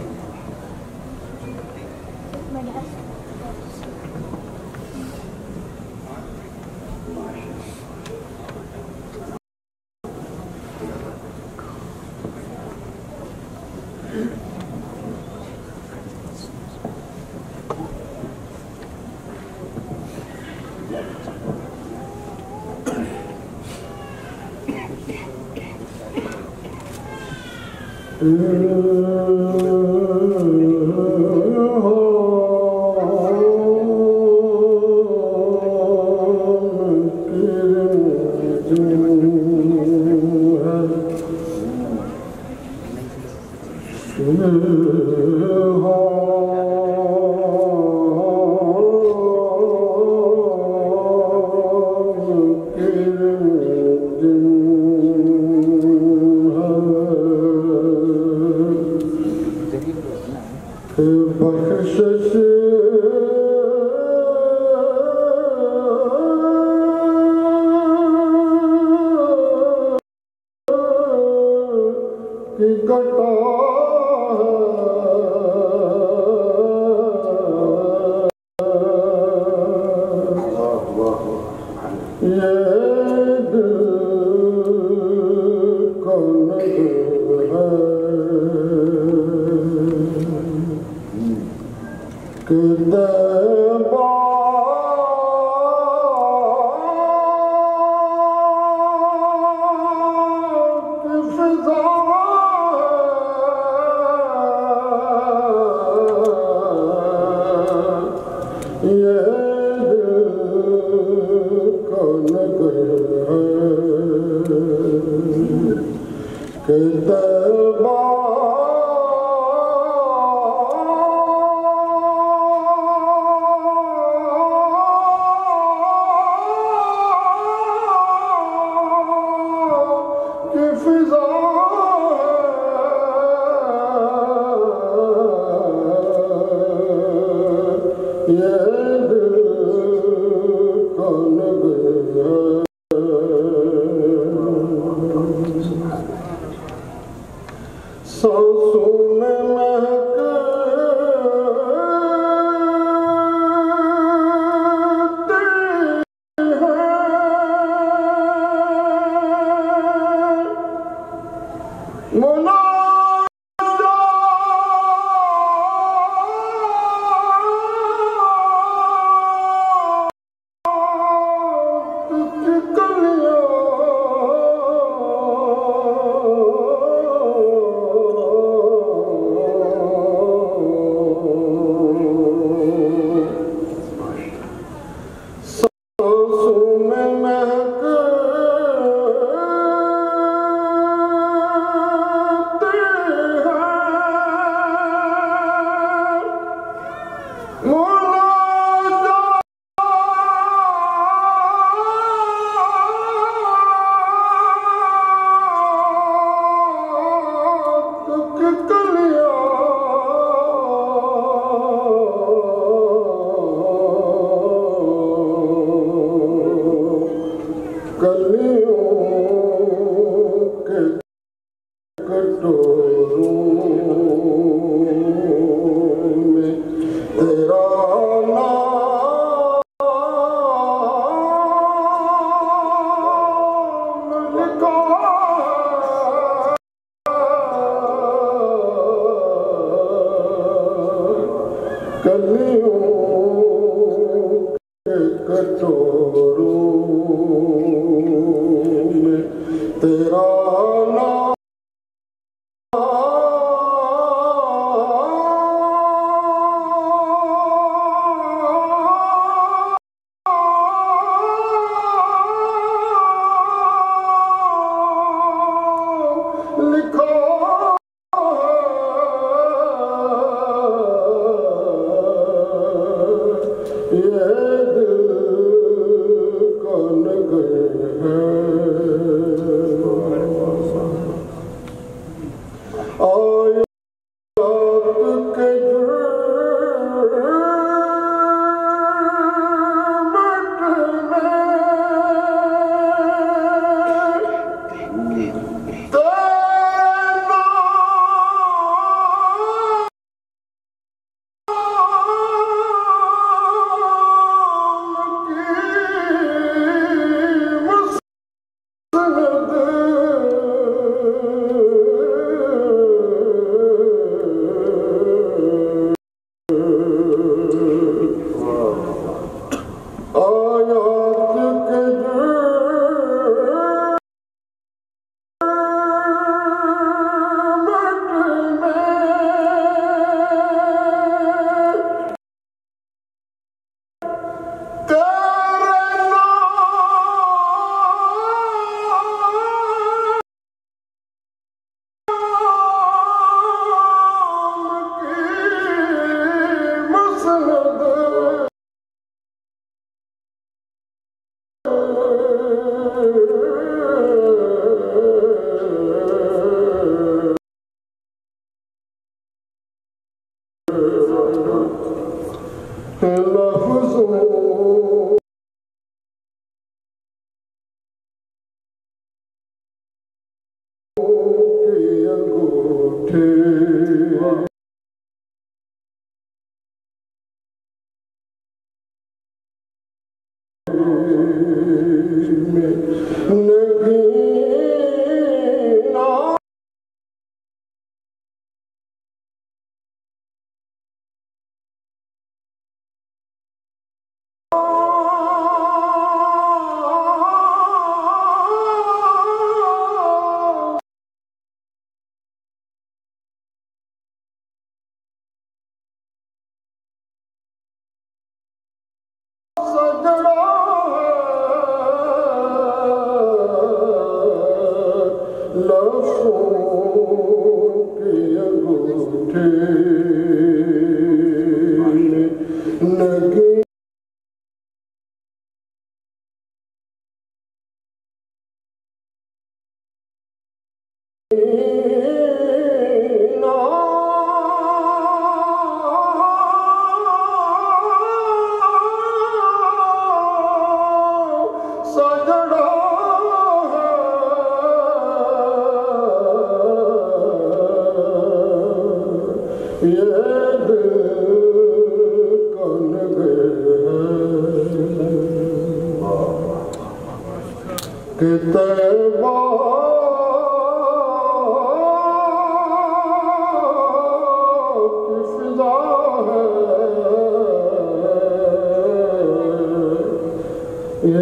حاضرین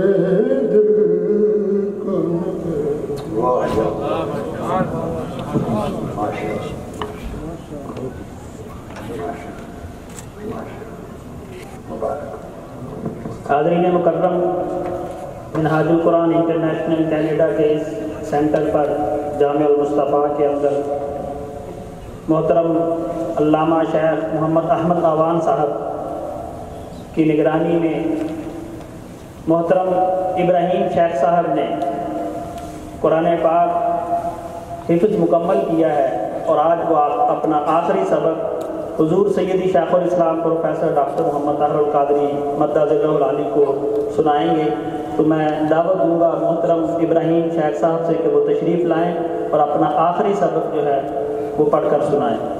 مکرم، منہاج القرآن انٹرنیشنل کینیڈا کے اس سینٹر پر جامع المصطفیٰ کے اندر محترم علامہ شیخ محمد احمد آوان صاحب کی نگرانی میں محترم ابراہیم شیخ صاحب نے قرآن پاک حفظ مکمل کیا ہے اور آج وہ اپنا آخری سبق حضور سیدی شیخ الاسلام پروفیسر ڈاکٹر محمد طاہر القادری مداز العلی کو سنائیں گے۔ تو میں دعوت دوں گا محترم ابراہیم شیخ صاحب سے کہ وہ تشریف لائیں اور اپنا آخری سبق جو ہے وہ پڑھ کر سنائیں۔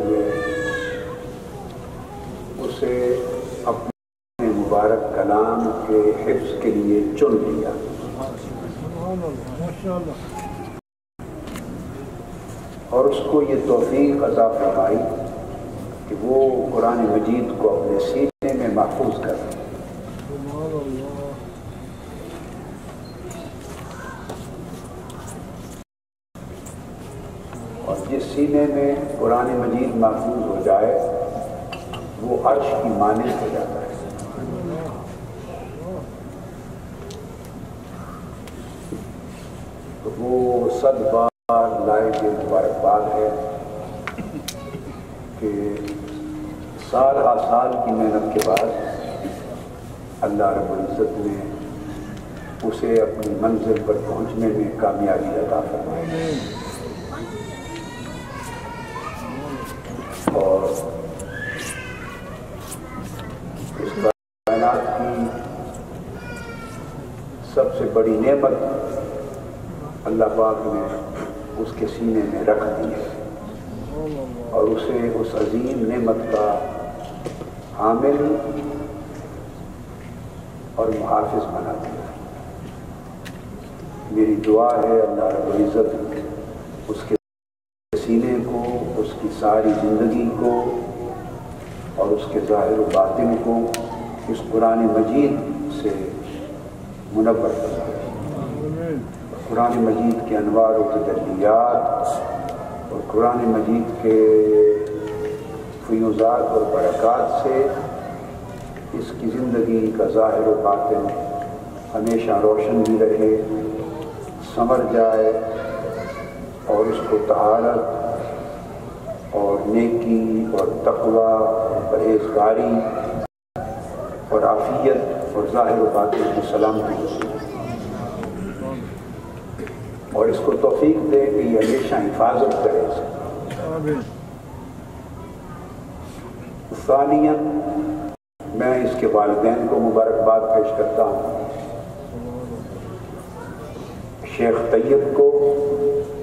رب العزت نے اسے اپنے مبارک کلام کے حفظ کے لیے چن لیا۔ اور اس کو یہ توفیق عطا فرمائی کہ وہ قرآن مجید کو اپنے سینے میں محفوظ کر اور جس سینے میں قرآن مجید محفوظ ہو جائے، وہ عرش کی مانند ہو جاتا ہے۔ تو وہ صد بار لائے کے مبارکباد ہے کہ سال ہا سال کی محنت کے بعد اللہ رب العزت نے اسے اپنی منزل پر پہنچنے میں کامیابی عطا فرمائی اور اس کائنات کی سب سے بڑی نعمت اللہ پاک نے اس کے سینے میں رکھ دی ہے۔ اور اسے اس عظیم نعمت کا حامل اور محافظ بنا دیا۔ میری دعا ہے اللہ رب العزت اس کے سینے کو، اس کی ساری زندگی کو اور اس کے ظاہر و باطن کو اس قرآن مجید سے منور کرنا قرآن مجید کے انوار و تجلیات اور قرآن مجید کے فیوزات اور برکات سے اس کی زندگی کا ظاہر و باطن ہمیشہ روشن بھی رہے سمر جائے اور اس کو طہارت اور نیکی اور تقوی اور پرہیزگاری اور عافیت اور ظاہر و باطن کی سلامتی حاصل اور اس کو توفیق دے کہ یہ ہمیشہ حفاظت کرے۔ ثانیاً میں اس کے والدین کو مبارکباد پیش کرتا ہوں۔ شیخ طیب کو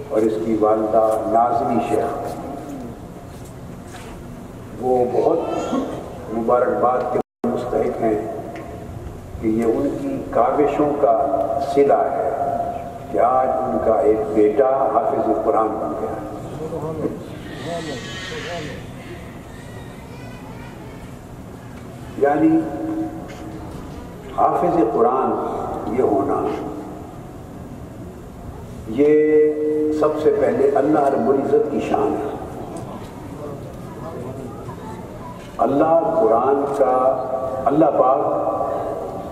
اور اس کی والدہ نازنی شیخ۔ وہ بہت مبارکباد کے مستحق ہیں کہ یہ ان کی کاوشوں کا صلہ ہے۔ کہ آج ان کا ایک بیٹا حافظ قرآن بن گیا۔ یعنی حافظ قرآن یہ ہونا۔ یہ سب سے پہلے اللہ رب العزت کی شان ہے۔ اللہ قرآن کا، اللہ پاک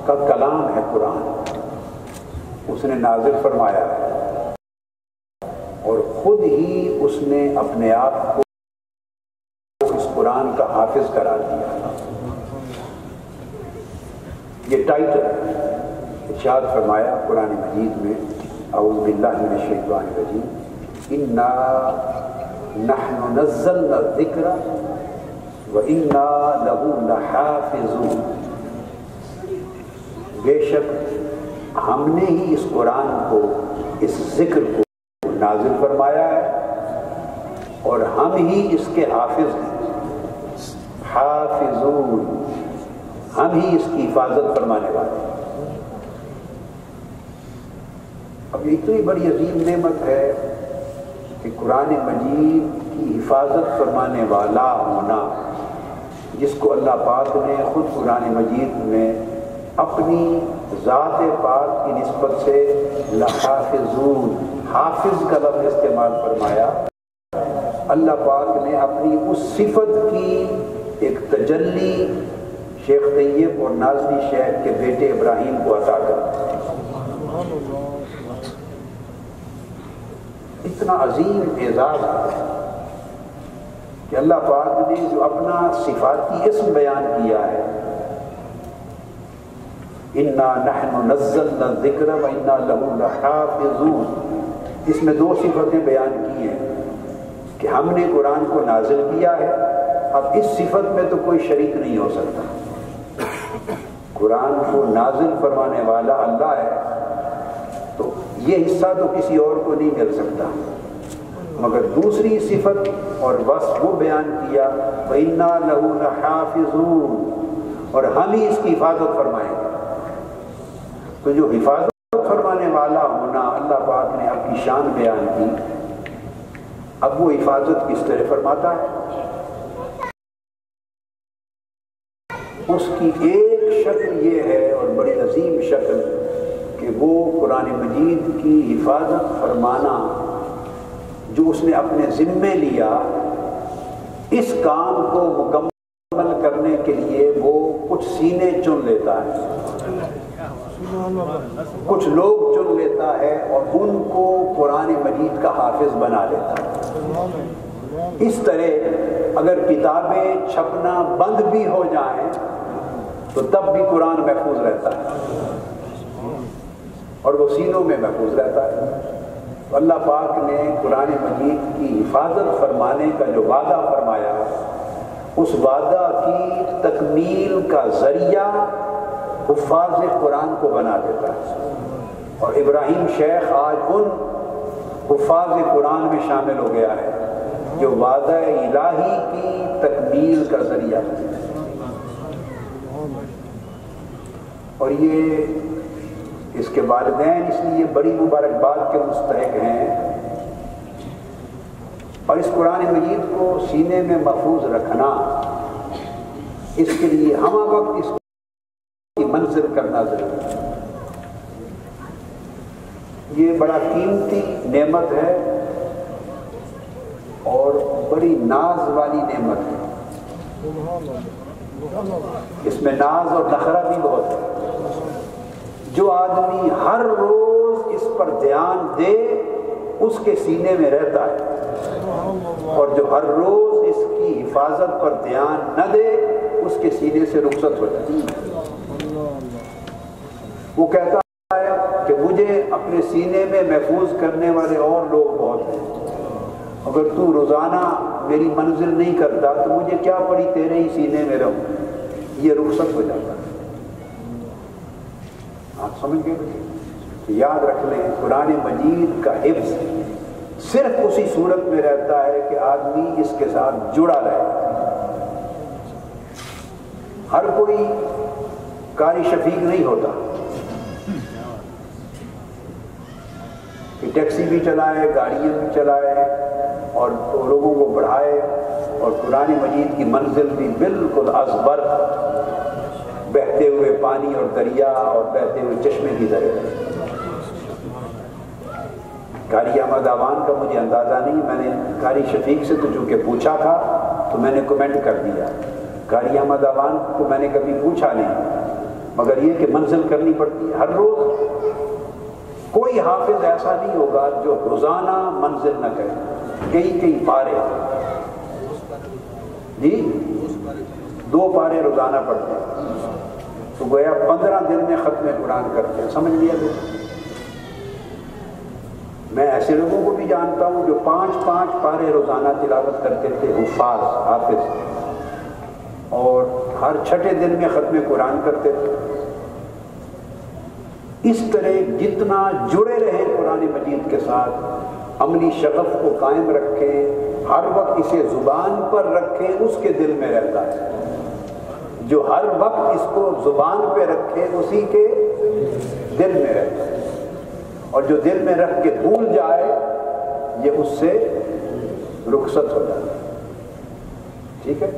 کا کلام ہے قرآن۔ اس نے نازل فرمایا اور خود ہی اس نے اپنے آپ کو اس قرآن کا حافظ قرار دیا یہ ٹائٹل ارشاد فرمایا قرآن مجید میں، اعوذ باللہ من الشیطان الرجیم۔ انا نحن نزلنا الذکر و انا له لحافظون۔ بے شک ہم نے ہی اس قرآن کو، اس ذکر کو نازل فرمایا ہے اور ہم ہی اس کے حافظ ہیں۔ حافظون۔ ہم ہی اس کی حفاظت فرمانے والے ہیں۔ اب اتنی بڑی عظیم نعمت ہے کہ قرآن مجید کی حفاظت فرمانے والا ہونا، جس کو اللہ پاک نے خود قرآن مجید میں اپنی ذات پاک کی نسبت سے لحافظون، حافظ کا لفظ استعمال فرمایا۔ اللہ پاک نے اپنی اس صفت کی ایک تجلی شیخ طیب اور نازنی شیخ کے بیٹے ابراہیم کو عطا کر۔ اتنا عظیم اعزاز کہ اللہ پاک نے جو اپنا صفاتی اسم بیان کیا ہے انا نحن نزلنا الذکر و انا له لحافظون۔ اس میں دو صفتیں بیان کی ہیں کہ ہم نے قرآن کو نازل کیا ہے، اب اس صفت میں تو کوئی شریک نہیں ہو سکتا۔ قرآن کو نازل فرمانے والا اللہ ہے، تو یہ حصہ تو کسی اور کو نہیں مل سکتا۔ مگر دوسری صفت اور بس وہ بیان کیا، وَإِنَّا لَهُ لَحَافِظُونَ۔ اور ہم ہی اس کی حفاظت فرمائیں۔ گے تو جو حفاظت فرمانے والا ہونا اللہ پاک نے اپنی شان بیان کی۔ اب وہ حفاظت کس طرح فرماتا ہے؟ اس کی ایک شکل یہ ہے اور بڑی عظیم شکل کہ وہ قرآن مجید کی حفاظت فرمانا جو اس نے اپنے ذمے لیا، اس کام کو مکمل کرنے کے لیے وہ کچھ سینے چن لیتا ہے۔ کچھ لوگ چن لیتا ہے اور ان کو قرآن مجید کا حافظ بنا لیتا ہے۔ اس طرح اگر کتابیں چھپنا بند بھی ہو جائیں تو تب بھی قرآن محفوظ رہتا ہے۔ اور وہ سینوں میں محفوظ رہتا ہے۔ اللہ پاک نے قرآن مجید کی حفاظت فرمانے کا جو وعدہ فرمایا، اس وعدہ کی تکمیل کا ذریعہ حفاظ قرآن کو بنا دیتا ہے۔ اور ابراہیم شیخ آج ان حفاظ قرآن میں شامل ہو گیا ہے جو وعدہ الہی کی تکمیل کا ذریعہ ہے۔ اور یہ اس کے والدین اس لیے بڑی مبارکباد کے مستحق ہیں۔ اور اس قرآن مجید کو سینے میں محفوظ رکھنا، اس کے لیے ہمہ وقت اس کی منزل کرنا ضروری ہے یہ بڑا قیمتی نعمت ہے اور بڑی ناز والی نعمت ہے۔ اس میں ناز اور نخرہ بھی بہت ہے۔ جو آدمی ہر روز اس پر دھیان دے، اس کے سینے میں رہتا ہے۔ اور جو ہر روز اس کی حفاظت پر دھیان نہ دے، اس کے سینے سے رخصت ہو جائے وہ کہتا ہے کہ مجھے اپنے سینے میں محفوظ کرنے والے اور لوگ بہت ہیں۔ اگر تو روزانہ میری منزل نہیں کرتا تو مجھے کیا پڑی تیرے ہی سینے میں رہوں؟ یہ رخصت ہو جاتا ہے۔ آپ سمجھ گئے؟ یاد رکھ لیں، قرآن مجید کا حفظ صرف اسی صورت میں رہتا ہے کہ آدمی اس کے ساتھ جڑا رہے۔ ہر کوئی کاری شفیق نہیں ہوتا۔ کہ ٹیکسی بھی چلائے، گاڑیاں بھی چلائے اور لوگوں کو بڑھائے اور قرآن مجید کی منزل بھی بالکل ازبر بہتے ہوئے پانی اور دریا اور بہتے ہوئے چشمے کی طرح۔ قاری احمد آوان کا مجھے اندازہ نہیں، میں نے قاری شفیق سے تو چونکہ پوچھا تھا تو میں نے کمنٹ کر دیا۔ قاری احمد آوان کو میں نے کبھی پوچھا نہیں، مگر یہ کہ منزل کرنی پڑتی ہے ہر روز۔ کوئی حافظ ایسا نہیں ہوگا جو روزانہ منزل نہ کرے کئی کئی پارے۔ جی؟ دو پارے روزانہ پڑھتے ہیں۔ تو گویا پندرہ دن میں ختم قرآن کرتے ہیں۔ سمجھ لیا تو؟ میں ایسے لوگوں کو بھی جانتا ہوں جو پانچ پانچ پارے روزانہ تلاوت کرتے تھے، حفاظ، حافظ۔ اور ہر چھٹے دن میں ختم قرآن کرتے تھے۔ اس طرح جتنا جڑے رہے قرآن مجید کے ساتھ عملی شغف کو قائم رکھے ہر وقت اسے زبان پر رکھے اس کے دل میں رہتا ہے۔ جو ہر وقت اس کو زبان پہ رکھے، اسی کے دل میں رہتا ہے۔ اور جو دل میں رکھ کے بھول جائے، یہ اس سے رخصت ہو جاتا ہے۔ ٹھیک ہے؟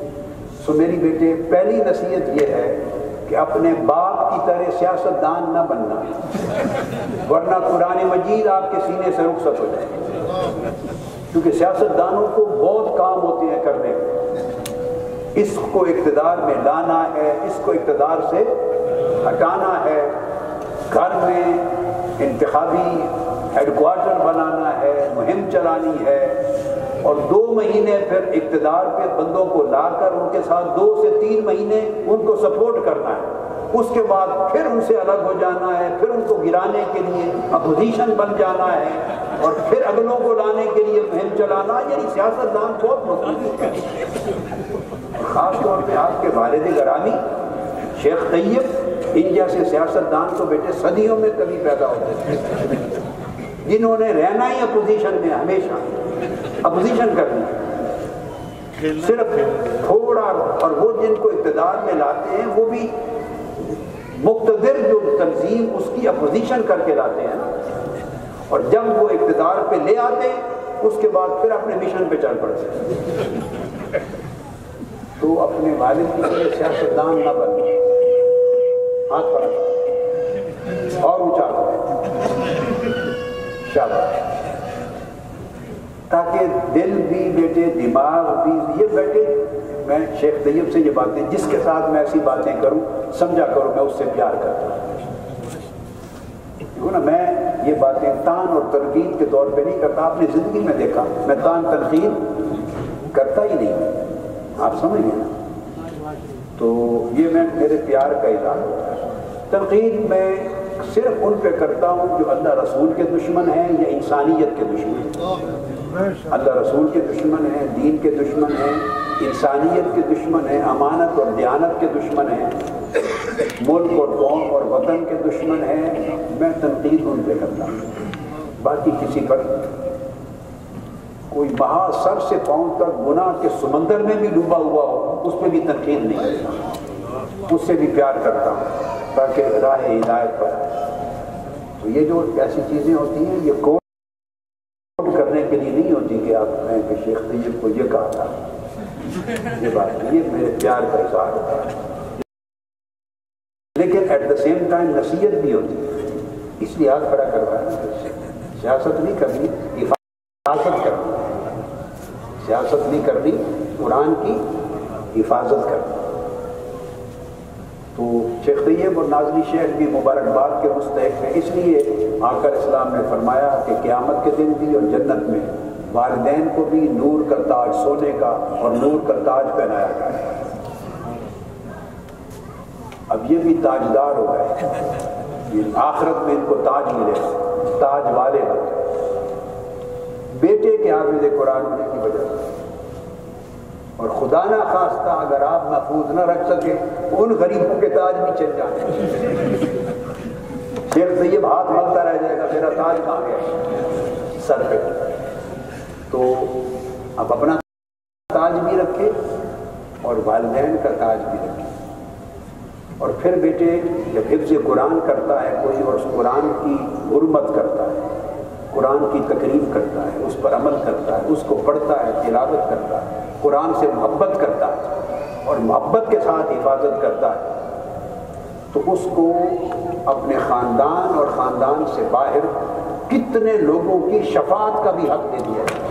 سو میری بیٹے، پہلی نصیحت یہ ہے کہ اپنے باپ کی طرح سیاست دان نہ بننا، ورنہ قرآن مجید آپ کے سینے سے رخصت ہو جائے۔ کیونکہ سیاست دانوں کو بہت کام ہوتے ہیں کرنے۔ اس کو اقتدار میں لانا ہے، اس کو اقتدار سے ہٹانا ہے۔ گھر میں انتخابی ہیڈ کوارٹر بنانا ہے، مہم چلانی ہے۔ اور دو مہینے پھر اقتدار پہ بندوں کو لا کر ان کے ساتھ دو سے تین مہینے ان کو سپورٹ کرنا ہے۔ اس کے بعد پھر ان سے الگ ہو جانا ہے، پھر ان کو گرانے کے لیے اپوزیشن بن جانا ہے۔ اور پھر اگلوں کو لانے کے لیے مہم چلانا یعنی سیاست دان بہت مختلف ہے۔ خاص طور پہ آپ کے والد گرامی، شیخ طیب ان جیسے سیاست دان تو بیٹے صدیوں میں کبھی پیدا ہوتے تھے۔ جنہوں نے رہنا ہی اپوزیشن میں ہمیشہ اپوزیشن کرنی صرف تھوڑا اور وہ جن کو اقتدار میں لاتے ہیں وہ بھی مقتدر جو تنظیم اس کی اپوزیشن کر کے لاتے ہیں۔ اور جب وہ اقتدار پہ لے آتے اس کے بعد پھر اپنے مشن پہ چل پڑتے۔ تو اپنے والد کی طرح سیاست دان نہ بن۔ ہاتھ پر اور اونچا۔ شاباش تاکہ دل بھی بیٹے دماغ بھی، یہ بیٹے میں شیخ طیب سے یہ باتیں، جس کے ساتھ میں ایسی باتیں کروں، سمجھا کروں، میں اس سے پیار کرتا ہوں۔ دیکھو نا، میں یہ باتیں تان اور تنقید کے طور پہ نہیں کرتا آپ نے زندگی میں دیکھا، میں تان تنقید کرتا ہی نہیں۔ آپ سمجھ گئے نا؟ تو یہ میں میرے پیار کا اظہار ہوتا ہے۔ تنقید میں صرف ان پہ کرتا ہوں جو اللہ رسول کے دشمن ہیں یا انسانیت کے دشمن ہیں۔ اللہ رسول کے دشمن ہیں، دین کے دشمن ہیں، انسانیت کے دشمن ہیں، امانت اور دیانت کے دشمن ہیں، ملک اور قوم اور وطن کے دشمن ہیں، میں تنقید ان پہ کرتا ہوں۔ باقی کسی پر کوئی مہا سر سے پاؤں تک گناہ کے سمندر میں بھی ڈوبا ہوا ہو، اس پہ بھی تنقید نہیں کرتا۔ اس سے بھی پیار کرتا ہوں، تاکہ راہ ہدایت پر تو یہ جو ایسی چیزیں ہوتی ہیں، یہ کوٹ کرنے کے لیے نہیں کہ آپ کہیں کہ شیخ طیب کو یہ کہا تھا۔ یہ بات یہ میرے پیار کا اظہار ہوتا ہے۔ لیکن ایٹ دا سیم ٹائم نصیحت بھی ہوتی ہے۔ اس لیے ہاتھ کھڑا کروایا سیاست نہیں کرنی، حفاظت کرنی۔ سیاست نہیں کرنی، قرآن کی حفاظت کرنی۔ تو شیخ طیب اور نازلی شیخ بھی مبارکباد کے مستحق ہیں۔ اس لیے آکر اسلام نے فرمایا کہ قیامت کے دن بھی اور جنت میں والدین کو بھی نور کا تاج، سونے کا اور نور کا تاج پہنایا جائے گا اب یہ بھی تاجدار ہو گئے۔ یہ آخرت میں ان کو تاج ملے گا تاج والے بن بیٹے کے حافظ قرآن ہونے کی وجہ سے۔ اور خدا نہ خواستہ اگر آپ محفوظ نہ رکھ سکے، ان غریبوں کے تاج بھی چل جائیں شیخ طیب ہاتھ ملتا رہ جائے گا، میرا تاج کہاں گیا؟ سر پہ۔ تو اب اپنا تاج بھی رکھے اور والدین کا تاج بھی رکھے۔ اور پھر بیٹے، جب حفظ قرآن کرتا ہے کوئی اور اس قرآن کی حرمت کرتا ہے، قرآن کی تقریب کرتا ہے، اس پر عمل کرتا ہے، اس کو پڑھتا ہے، تلاوت کرتا ہے، قرآن سے محبت کرتا ہے اور محبت کے ساتھ حفاظت کرتا ہے، تو اس کو اپنے خاندان اور خاندان سے باہر کتنے لوگوں کی شفاعت کا بھی حق دے دیا ہے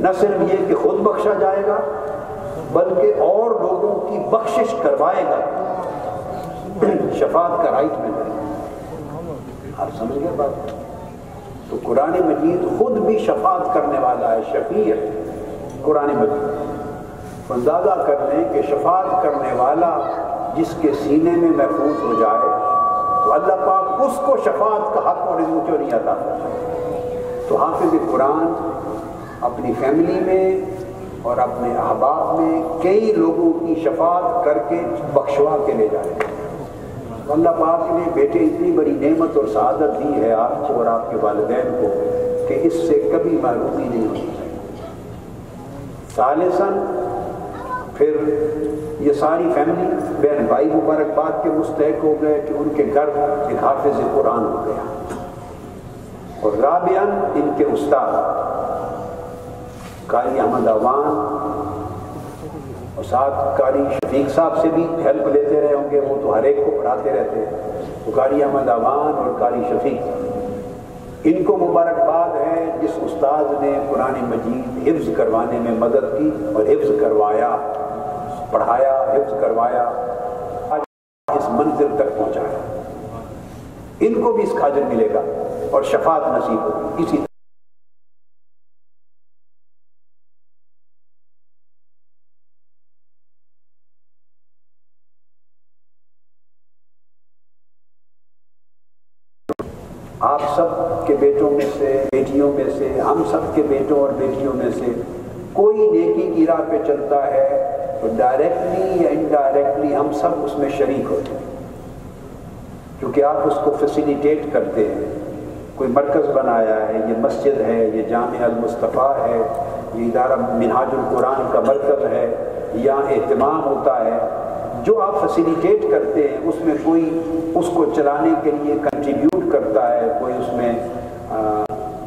نہ صرف یہ کہ خود بخشا جائے گا، بلکہ اور لوگوں کی بخشش کروائے گا۔ شفاعت کا رائٹ مل رہا ہے۔ آپ سمجھ گئے بات؟ تو قرآن مجید خود بھی شفاعت کرنے والا ہے، شفیع قرآن مجید۔ اندازہ کر لیں کہ شفاعت کرنے والا جس کے سینے میں محفوظ ہو جائے، تو اللہ پاک اس کو شفاعت کا حق اور کیوں نہیں عطا تو حافظ قرآن اپنی فیملی میں اور اپنے احباب میں کئی لوگوں کی شفاعت کر کے بخشوا کے لے جائے اللہ پاک نے بیٹے، اتنی بڑی نعمت اور سعادت دی ہے آپ کو اور آپ کے والدین کو کہ اس سے کبھی معلومی نہیں ہونی چاہیے ثالثاً، پھر یہ ساری فیملی بہن بھائی مبارکباد کے مستحق ہو گئے کہ ان کے گھر ایک حافظ قرآن ہو گیا۔ اور رابعاً، ان کے استاد۔ قاری احمد اوان اور ساتھ قاری شفیق صاحب سے بھی ہیلپ لیتے رہے ہوں گے، وہ تو ہر ایک کو پڑھاتے رہتے ہیں۔ تو قاری احمد اوان اور قاری شفیق۔ ان کو مبارکباد ہے جس استاد نے قرآن مجید حفظ کروانے میں مدد کی اور حفظ کروایا، پڑھایا، حفظ کروایا، آج اس منزل تک پہنچایا۔ ان کو بھی اس کا ملے گا اور شفاعت نصیب ہوگی۔ اسی بیٹوں میں سے، بیٹیوں میں سے، ہم سب کے بیٹوں اور بیٹیوں میں سے کوئی نیکی کی راہ پہ چلتا ہے تو ڈائریکٹلی یا انڈائریکٹلی ہم سب اس میں شریک ہوتے ہیں۔ کیونکہ آپ اس کو فیسیلیٹیٹ کرتے ہیں۔ کوئی مرکز بنایا ہے، یہ مسجد ہے، یہ جامع المصطفیٰ ہے، یہ ادارہ منہاج القرآن کا مرکز ہے یہاں اہتمام ہوتا ہے۔ جو آپ فیسیلیٹیٹ کرتے ہیں، اس میں کوئی اس کو چلانے کے لیے کنٹریبیوٹ کرتا ہے، کوئی اس میں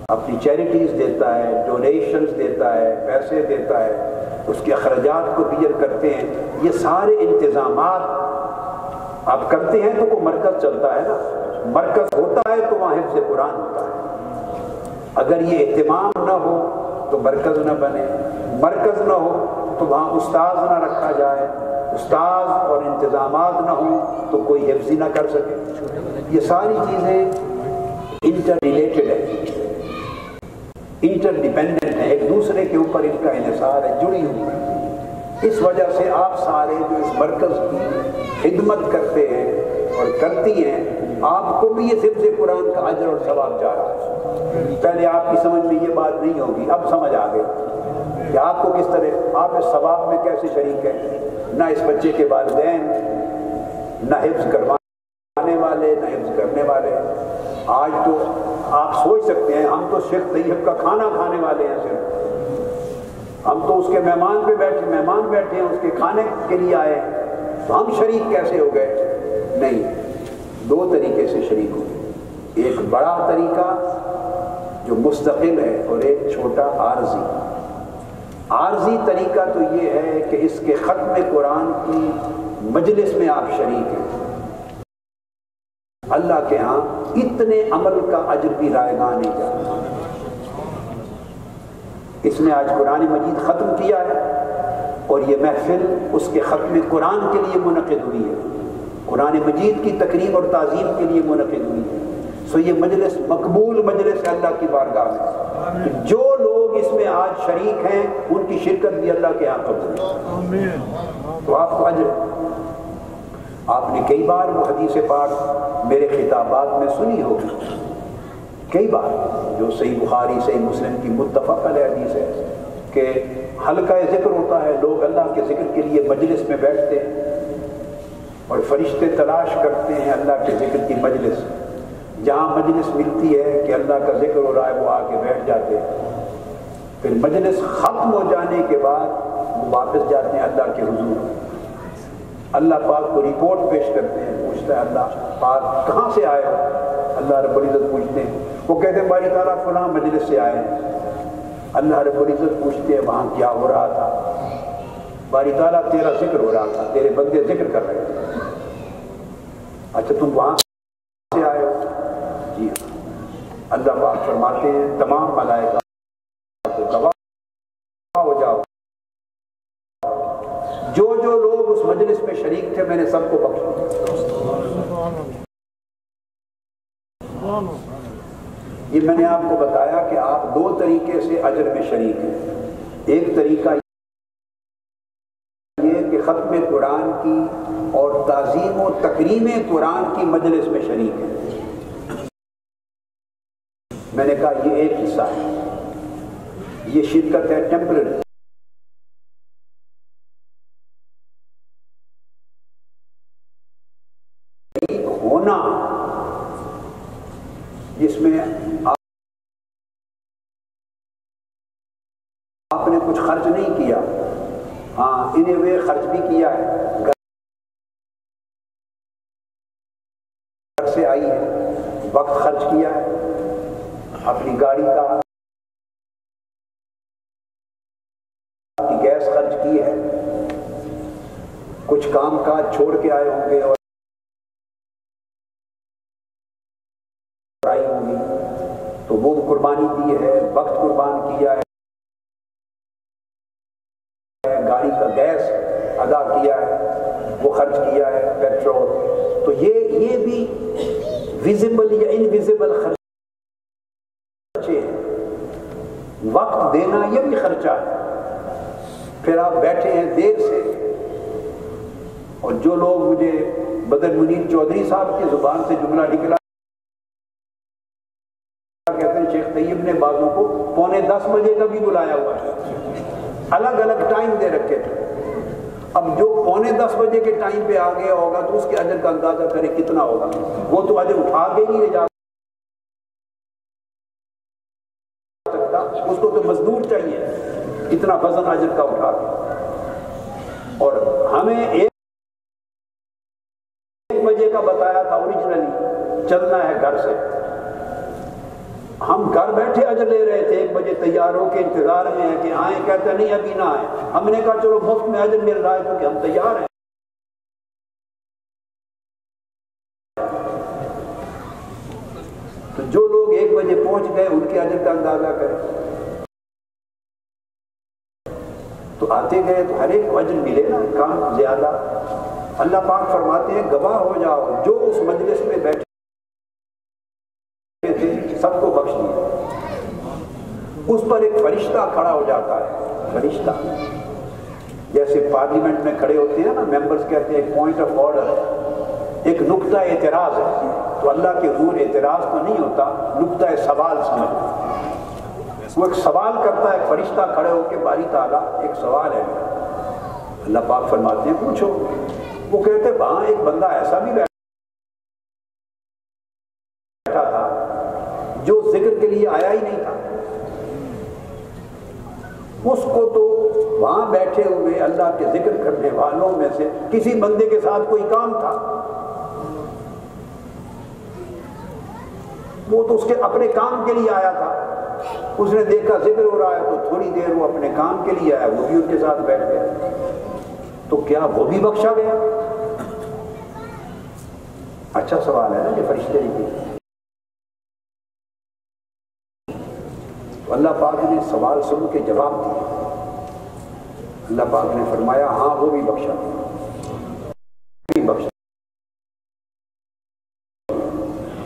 اپنی چیریٹیز دیتا ہے ڈونیشنز دیتا ہے، پیسے دیتا ہے، اس کے اخراجات کو بیئر کرتے ہیں۔ یہ سارے انتظامات آپ کرتے ہیں تو کوئی مرکز چلتا ہے نا۔ مرکز ہوتا ہے تو وہاں حفظ قرآن ہوتا ہے۔ اگر یہ اہتمام نہ ہو تو مرکز نہ بنے۔ مرکز نہ ہو تو وہاں استاذ نہ رکھا جائے۔ استاذ اور انتظامات نہ ہوں تو کوئی حفظ نہ کر سکے۔ یہ ساری چیزیں انٹر ریلیٹڈ ہیں انٹر ڈیپینڈنٹ ہیں ایک دوسرے کے اوپر ان کا انحصار ہے، جڑی ہوئی ہے اس وجہ سے آپ سارے جو اس مرکز کی خدمت کرتے ہیں اور کرتی ہیں، آپ کو بھی یہ حفظ قرآن کا اجر اور ثواب جا رہا ہے۔ پہلے آپ کی سمجھ میں یہ بات نہیں ہوگی، اب سمجھ آ گئی کہ آپ کو کس طرح، آپ اس ثواب میں کیسے شریک ہیں؟ نہ اس بچے کے والدین، نہ حفظ کروانے کرنے والے آج تو آپ سوچ سکتے ہیں، ہم تو شیخ طیب کا کھانا کھانے والے ہیں صرف۔ ہم تو اس کے مہمان پہ بیٹھے، مہمان بیٹھے ہیں، اس کے کھانے کے لیے آئے تو ہم شریک کیسے ہو گئے؟ نہیں، دو طریقے سے شریک ہو۔ گئے ایک بڑا طریقہ جو مستقل ہے اور ایک چھوٹا عارضی۔ عارضی طریقہ تو یہ ہے کہ اس کے ختم قرآن کی مجلس میں آپ شریک ہیں۔ اللہ کے ہاں اتنے عمل کا اجر بھی رائے گاہ نہیں جاتا اس نے آج قرآن مجید ختم کیا ہے اور یہ محفل اس کے ختم قرآن کے لیے منعقد ہوئی ہے۔ قرآن مجید کی تقریب اور تعظیم کے لیے منعقد ہوئی ہے۔ سو یہ مجلس مقبول مجلس ہے اللہ کی بارگاہ میں۔ جو لوگ اس میں آج شریک ہیں، ان کی شرکت بھی اللہ کے یہاں قبول ہے۔ تو آپ کو اجر آپ نے کئی بار وہ حدیث پاک میرے خطابات میں سنی ہوگی۔ کئی بار جو صحیح بخاری، صحیح مسلم کی متفق علیہ حدیث ہے کہ ہلکا ذکر ہوتا ہے، لوگ اللہ کے ذکر کے لیے مجلس میں بیٹھتے ہیں اور فرشتے تلاش کرتے ہیں اللہ کے ذکر کی مجلس۔ جہاں مجلس ملتی ہے کہ اللہ کا ذکر ہو رہا ہے، وہ آ کے بیٹھ جاتے ہیں۔ پھر مجلس ختم ہو جانے کے بعد وہ واپس جاتے ہیں اللہ کے حضور۔ اللہ پاک کو رپورٹ پیش کرتے ہیں، پوچھتا ہے اللہ، پاک کہاں سے آئے ہو؟ اللہ رب العزت پوچھتے ہیں۔ وہ کہتے ہیں، باری تعالیٰ فلاں مجلس سے آئے ہیں۔ اللہ رب العزت پوچھتے ہیں، وہاں کیا ہو رہا تھا؟ باری تعالیٰ، تیرا ذکر ہو رہا تھا، تیرے بندے ذکر کر رہے تھے۔ اچھا تم وہاں سے آئے ہو؟ جی ہاں۔ اللہ پاک فرماتے ہیں، تمام ملائکہ جو جو لوگ اس مجلس میں شریک تھے میں نے سب کو بخش یہ میں نے آپ کو بتایا کہ آپ دو طریقے سے اجر میں شریک ہیں۔ ایک طریقہ یہ کہ ختم قرآن کی اور تعظیم و تکریم قرآن کی مجلس میں شریک ہیں۔ میں نے کہا یہ ایک حصہ ہے۔ یہ شرکت ہے ٹیمپرری ہونا۔ جس میں آپ نے کچھ خرچ نہیں کیا۔ ہاں انہیں وہ خرچ بھی کیا ہے۔ گھر سے آئی ہے۔ وقت خرچ کیا ہے۔ اپنی گاڑی کا گیس خرچ کی ہے۔ کچھ کام کاج چھوڑ کے آئے ہوں گے اور قربانی دی ہے، وقت قربان کیا ہے، گاڑی کا گیس ادا کیا ہے، وہ خرچ کیا ہے پیٹرول تو یہ یہ بھی ویزیبل یا انویزیبل خرچے ہیں۔ وقت دینا یہ بھی خرچہ ہے۔ پھر آپ بیٹھے ہیں دیر سے، اور جو لوگ مجھے بدر منیر چودھری صاحب کی زبان سے جملہ نکلا کہتے ہیں شیخ بازوں کو پونے دس بجے کا بھی بلایا ہوا ہے۔ الگ الگ ٹائم دے رکھے تھے۔ اب جو پونے دس بجے کے ٹائم پہ آ گیا ہوگا تو اس کے اجر کا اندازہ کرے کتنا ہوگا۔ وہ تو اجر اٹھا کے نہیں لے جا سکتا۔ اس کو تو مزدور چاہیے۔ اتنا وزن اجر کا اٹھا کے۔ اور ہمیں ایک بجے کا بتایا تھا اوریجنلی چلنا ہے گھر سے۔ ہم گھر بیٹھے اجر لے رہے تھے، ایک بجے تیاروں کے انتظار میں ہیں کہ آئیں، کہتے نہیں، ابھی نہ آئے ہم نے کہا، چلو، مفت میں اجر مل رہا ہے، کیونکہ ہم تیار ہیں۔ تو جو لوگ ایک بجے پہنچ گئے، ان کے اجر کا اندازہ کریں۔ تو آتے گئے، تو ہر ایک کو اجر ملے نا، کام زیادہ۔ اللہ پاک فرماتے ہیں، گواہ ہو جاؤ، جو اس مجلس میں بیٹھے تھے سب کو بخش دیا۔ اس پر ایک فرشتہ کھڑا ہو جاتا ہے۔ فرشتہ۔ جیسے پارلیمنٹ میں کھڑے ہوتے ہیں نا، ممبرز کہتے ہیں، ایک پوائنٹ آف آرڈر ہے۔ ایک نقطہ اعتراض ہے۔ تو اللہ کے حضور اعتراض تو نہیں ہوتا نقطہ سوال سمجھ وہ ایک سوال کرتا ہے، ایک فرشتہ کھڑے ہو کے، باری تعالیٰ، ایک سوال ہے۔ اللہ پاک فرماتے ہیں، پوچھو۔ وہ کہتے ہیں وہاں ایک بندہ ایسا بھی بیٹھا تھا جو ذکر کے لیے آیا ہی نہیں تھا۔ اس کو تو وہاں بیٹھے ہوئے اللہ کے ذکر کرنے والوں میں سے کسی بندے کے ساتھ کوئی کام تھا۔ وہ تو اس کے اپنے کام کے لیے آیا تھا۔ اس نے دیکھا ذکر ہو رہا ہے تو تھوڑی دیر وہ اپنے کام کے لیے آیا، وہ بھی ان کے ساتھ بیٹھ گیا۔ تو کیا وہ بھی بخشا گیا؟ اچھا سوال ہے نا کہ فرشتے نہیں اللہ پاک نے سوال سن کے جواب دیا۔ اللہ پاک نے فرمایا ہاں وہ بھی بخشا۔ بھی بخشا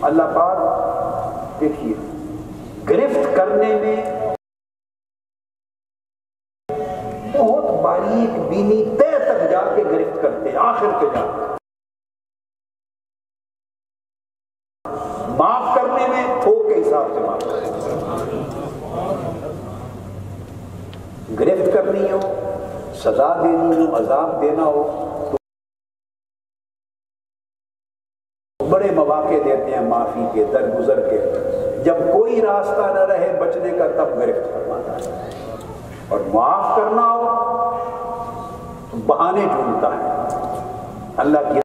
اللہ پاک، دیکھیے، گرفت کرنے میں بہت باریک بینی طے تک جا کے گرفت کرتے آخر کے جا کے۔ معاف کرنے میں تھوک کے حساب سے معاف۔ کرتے گرفت کرنی ہو، سزا دینی ہو، عذاب دینا ہو، تو بڑے مواقع دیتے ہیں معافی کے، درگزر کے۔ جب کوئی راستہ نہ رہے بچنے کا، تب گرفت کرواتا ہے۔ اور معاف کرنا ہو، تو بہانے ڈھونڈتا ہے۔ اللہ کی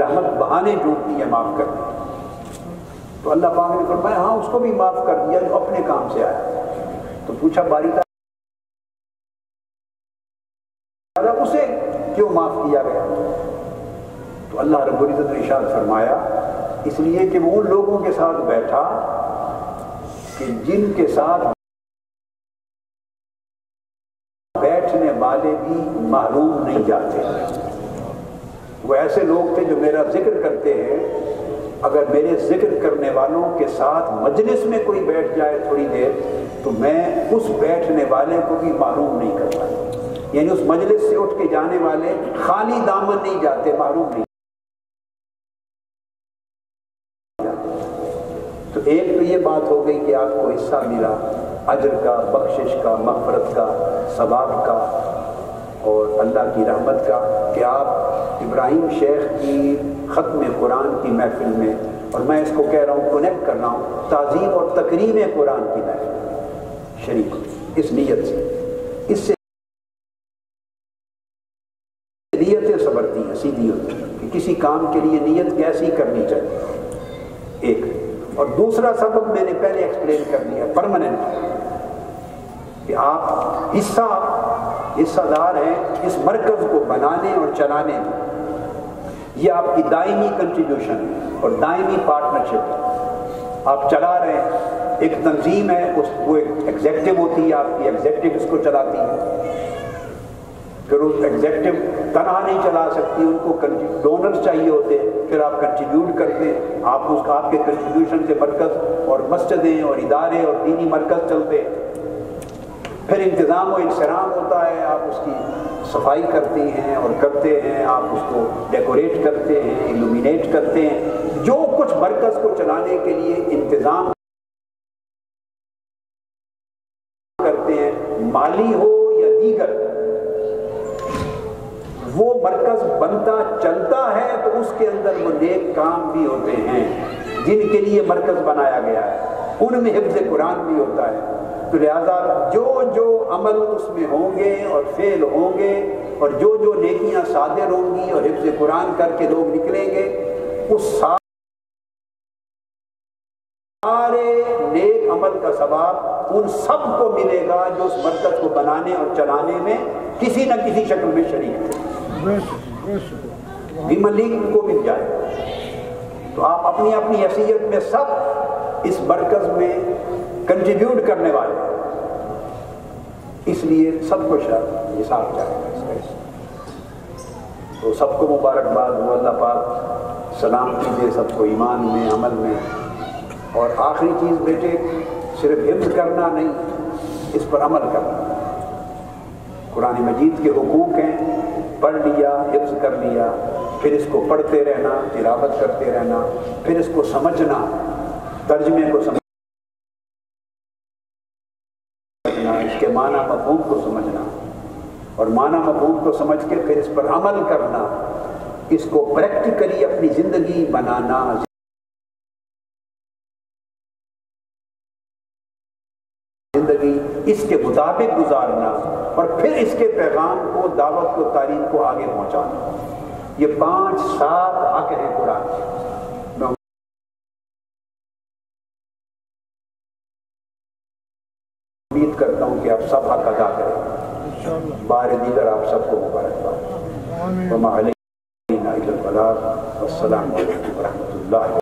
رحمت بہانے ڈھونڈتی ہے معاف کرنے۔ تو اللہ پاک نے فرمایا ہاں اس کو بھی معاف کر دیا، جو اپنے کام سے آیا۔ تو پوچھا، باری تعالیٰ اسے کیوں معاف کیا گیا؟ تو اللہ رب العزت نے ارشاد فرمایا، اس لیے کہ وہ ان لوگوں کے ساتھ بیٹھا کہ جن کے ساتھ بیٹھنے والے بھی معلوم نہیں جاتے۔ وہ ایسے لوگ تھے جو میرا ذکر کرتے ہیں اگر میرے ذکر کرنے والوں کے ساتھ مجلس میں کوئی بیٹھ جائے تھوڑی دیر، تو میں اس بیٹھنے والے کو بھی معلوم نہیں کرتا۔ یعنی اس مجلس سے اٹھ کے جانے والے خالی دامن نہیں جاتے، معلوم نہیں۔ تو ایک تو یہ بات ہو گئی کہ آپ کو حصہ ملا، اجر کا، بخشش کا، مغفرت کا، ثواب کا۔ اور اللہ کی رحمت کا کہ آپ ابراہیم شیخ کی ختم قرآن کی محفل میں، اور میں اس کو کہہ رہا ہوں کنیکٹ کر رہا ہوں، تعظیم اور تقریم قرآن کی محفل شریک اس نیت سے، اس سے نیتیں سبرتی ہیں سیدھی ہوتی ہیں کہ کسی کام کے لیے نیت کیسی کرنی چاہیے۔ ایک، اور دوسرا سبب میں نے پہلے ایکسپلین کر دیا پرماننٹ کہ آپ حصہ حصہ دار ہیں، اس مرکز کو بنانے اور چلانے میں۔ یہ آپ کی دائمی کنٹریبیوشن اور دائمی پارٹنرشپ ہے۔ آپ چلا رہے ہیں، ایک تنظیم ہے، اس وہ ایگزیکٹو ہوتی ہے، آپ کی ایگزیکٹو اس کو چلاتی ہے پھر وہ ایگزیکٹو تنہا نہیں چلا سکتی، ان کو ڈونرز چاہیے ہوتے پھر آپ کنٹریبیوٹ کرتے آپ اس آپ کے کنٹریبیوشن سے مرکز اور مسجدیں اور ادارے اور دینی مرکز چلتے پھر انتظام و انسرام ہوتا ہے، آپ اس کی صفائی کرتے ہیں اور کرتے ہیں، آپ اس کو ڈیکوریٹ کرتے ہیں ایلومینیٹ کرتے ہیں۔ جو کچھ مرکز کو چلانے کے لیے انتظام کرتے ہیں، مالی ہو یا دیگر، وہ مرکز بنتا چلتا ہے تو اس کے اندر وہ نیک کام بھی ہوتے ہیں۔ جن کے لیے مرکز بنایا گیا ہے، ان میں حفظ قرآن بھی ہوتا ہے۔ تو لہذا جو جو عمل اس میں ہوں گے اور فعل ہوں گے اور جو جو نیکیاں صادر ہوں گی اور حفظ قرآن کر کے لوگ نکلیں گے، اس سارے نیک عمل کا ثواب ان سب کو ملے گا جو اس مرکز کو بنانے اور چلانے میں کسی نہ کسی شکل میں شریک تھے ویمن لیگ کو مل جائے۔ تو آپ اپنی اپنی حیثیت میں سب اس مرکز میں کنٹریبیوٹ کرنے والے۔ اس لیے سب کو شاید حساب جائے گا تو سب کو مبارکباد ہو اللہ پاک سلام کیجیے سب کو ایمان میں، عمل میں۔ اور آخری چیز بیٹے، صرف حفظ کرنا نہیں، اس پر عمل کرنا۔ قرآن مجید کے حقوق ہیں، پڑھ لیا، حفظ کر لیا، پھر اس کو پڑھتے رہنا، تلاوت کرتے رہنا، پھر اس کو سمجھنا، ترجمے کو سمجھنا۔ کے معنی مفہوم کو سمجھنا اور معنی مفہوم کو سمجھ کے پھر اس پر عمل کرنا، اس کو پریکٹیکلی اپنی زندگی بنانا۔ زندگی اس کے مطابق گزارنا اور پھر اس کے پیغام کو، دعوت کو، تعلیم کو آگے پہنچانا۔ یہ پانچ سات حق ہیں قرآن۔ آپ سب حق ادا کریں۔ بار دیگر آپ سب کو مبارکباد۔ البلاغ۔ والسلام علیکم ورحمۃ اللہ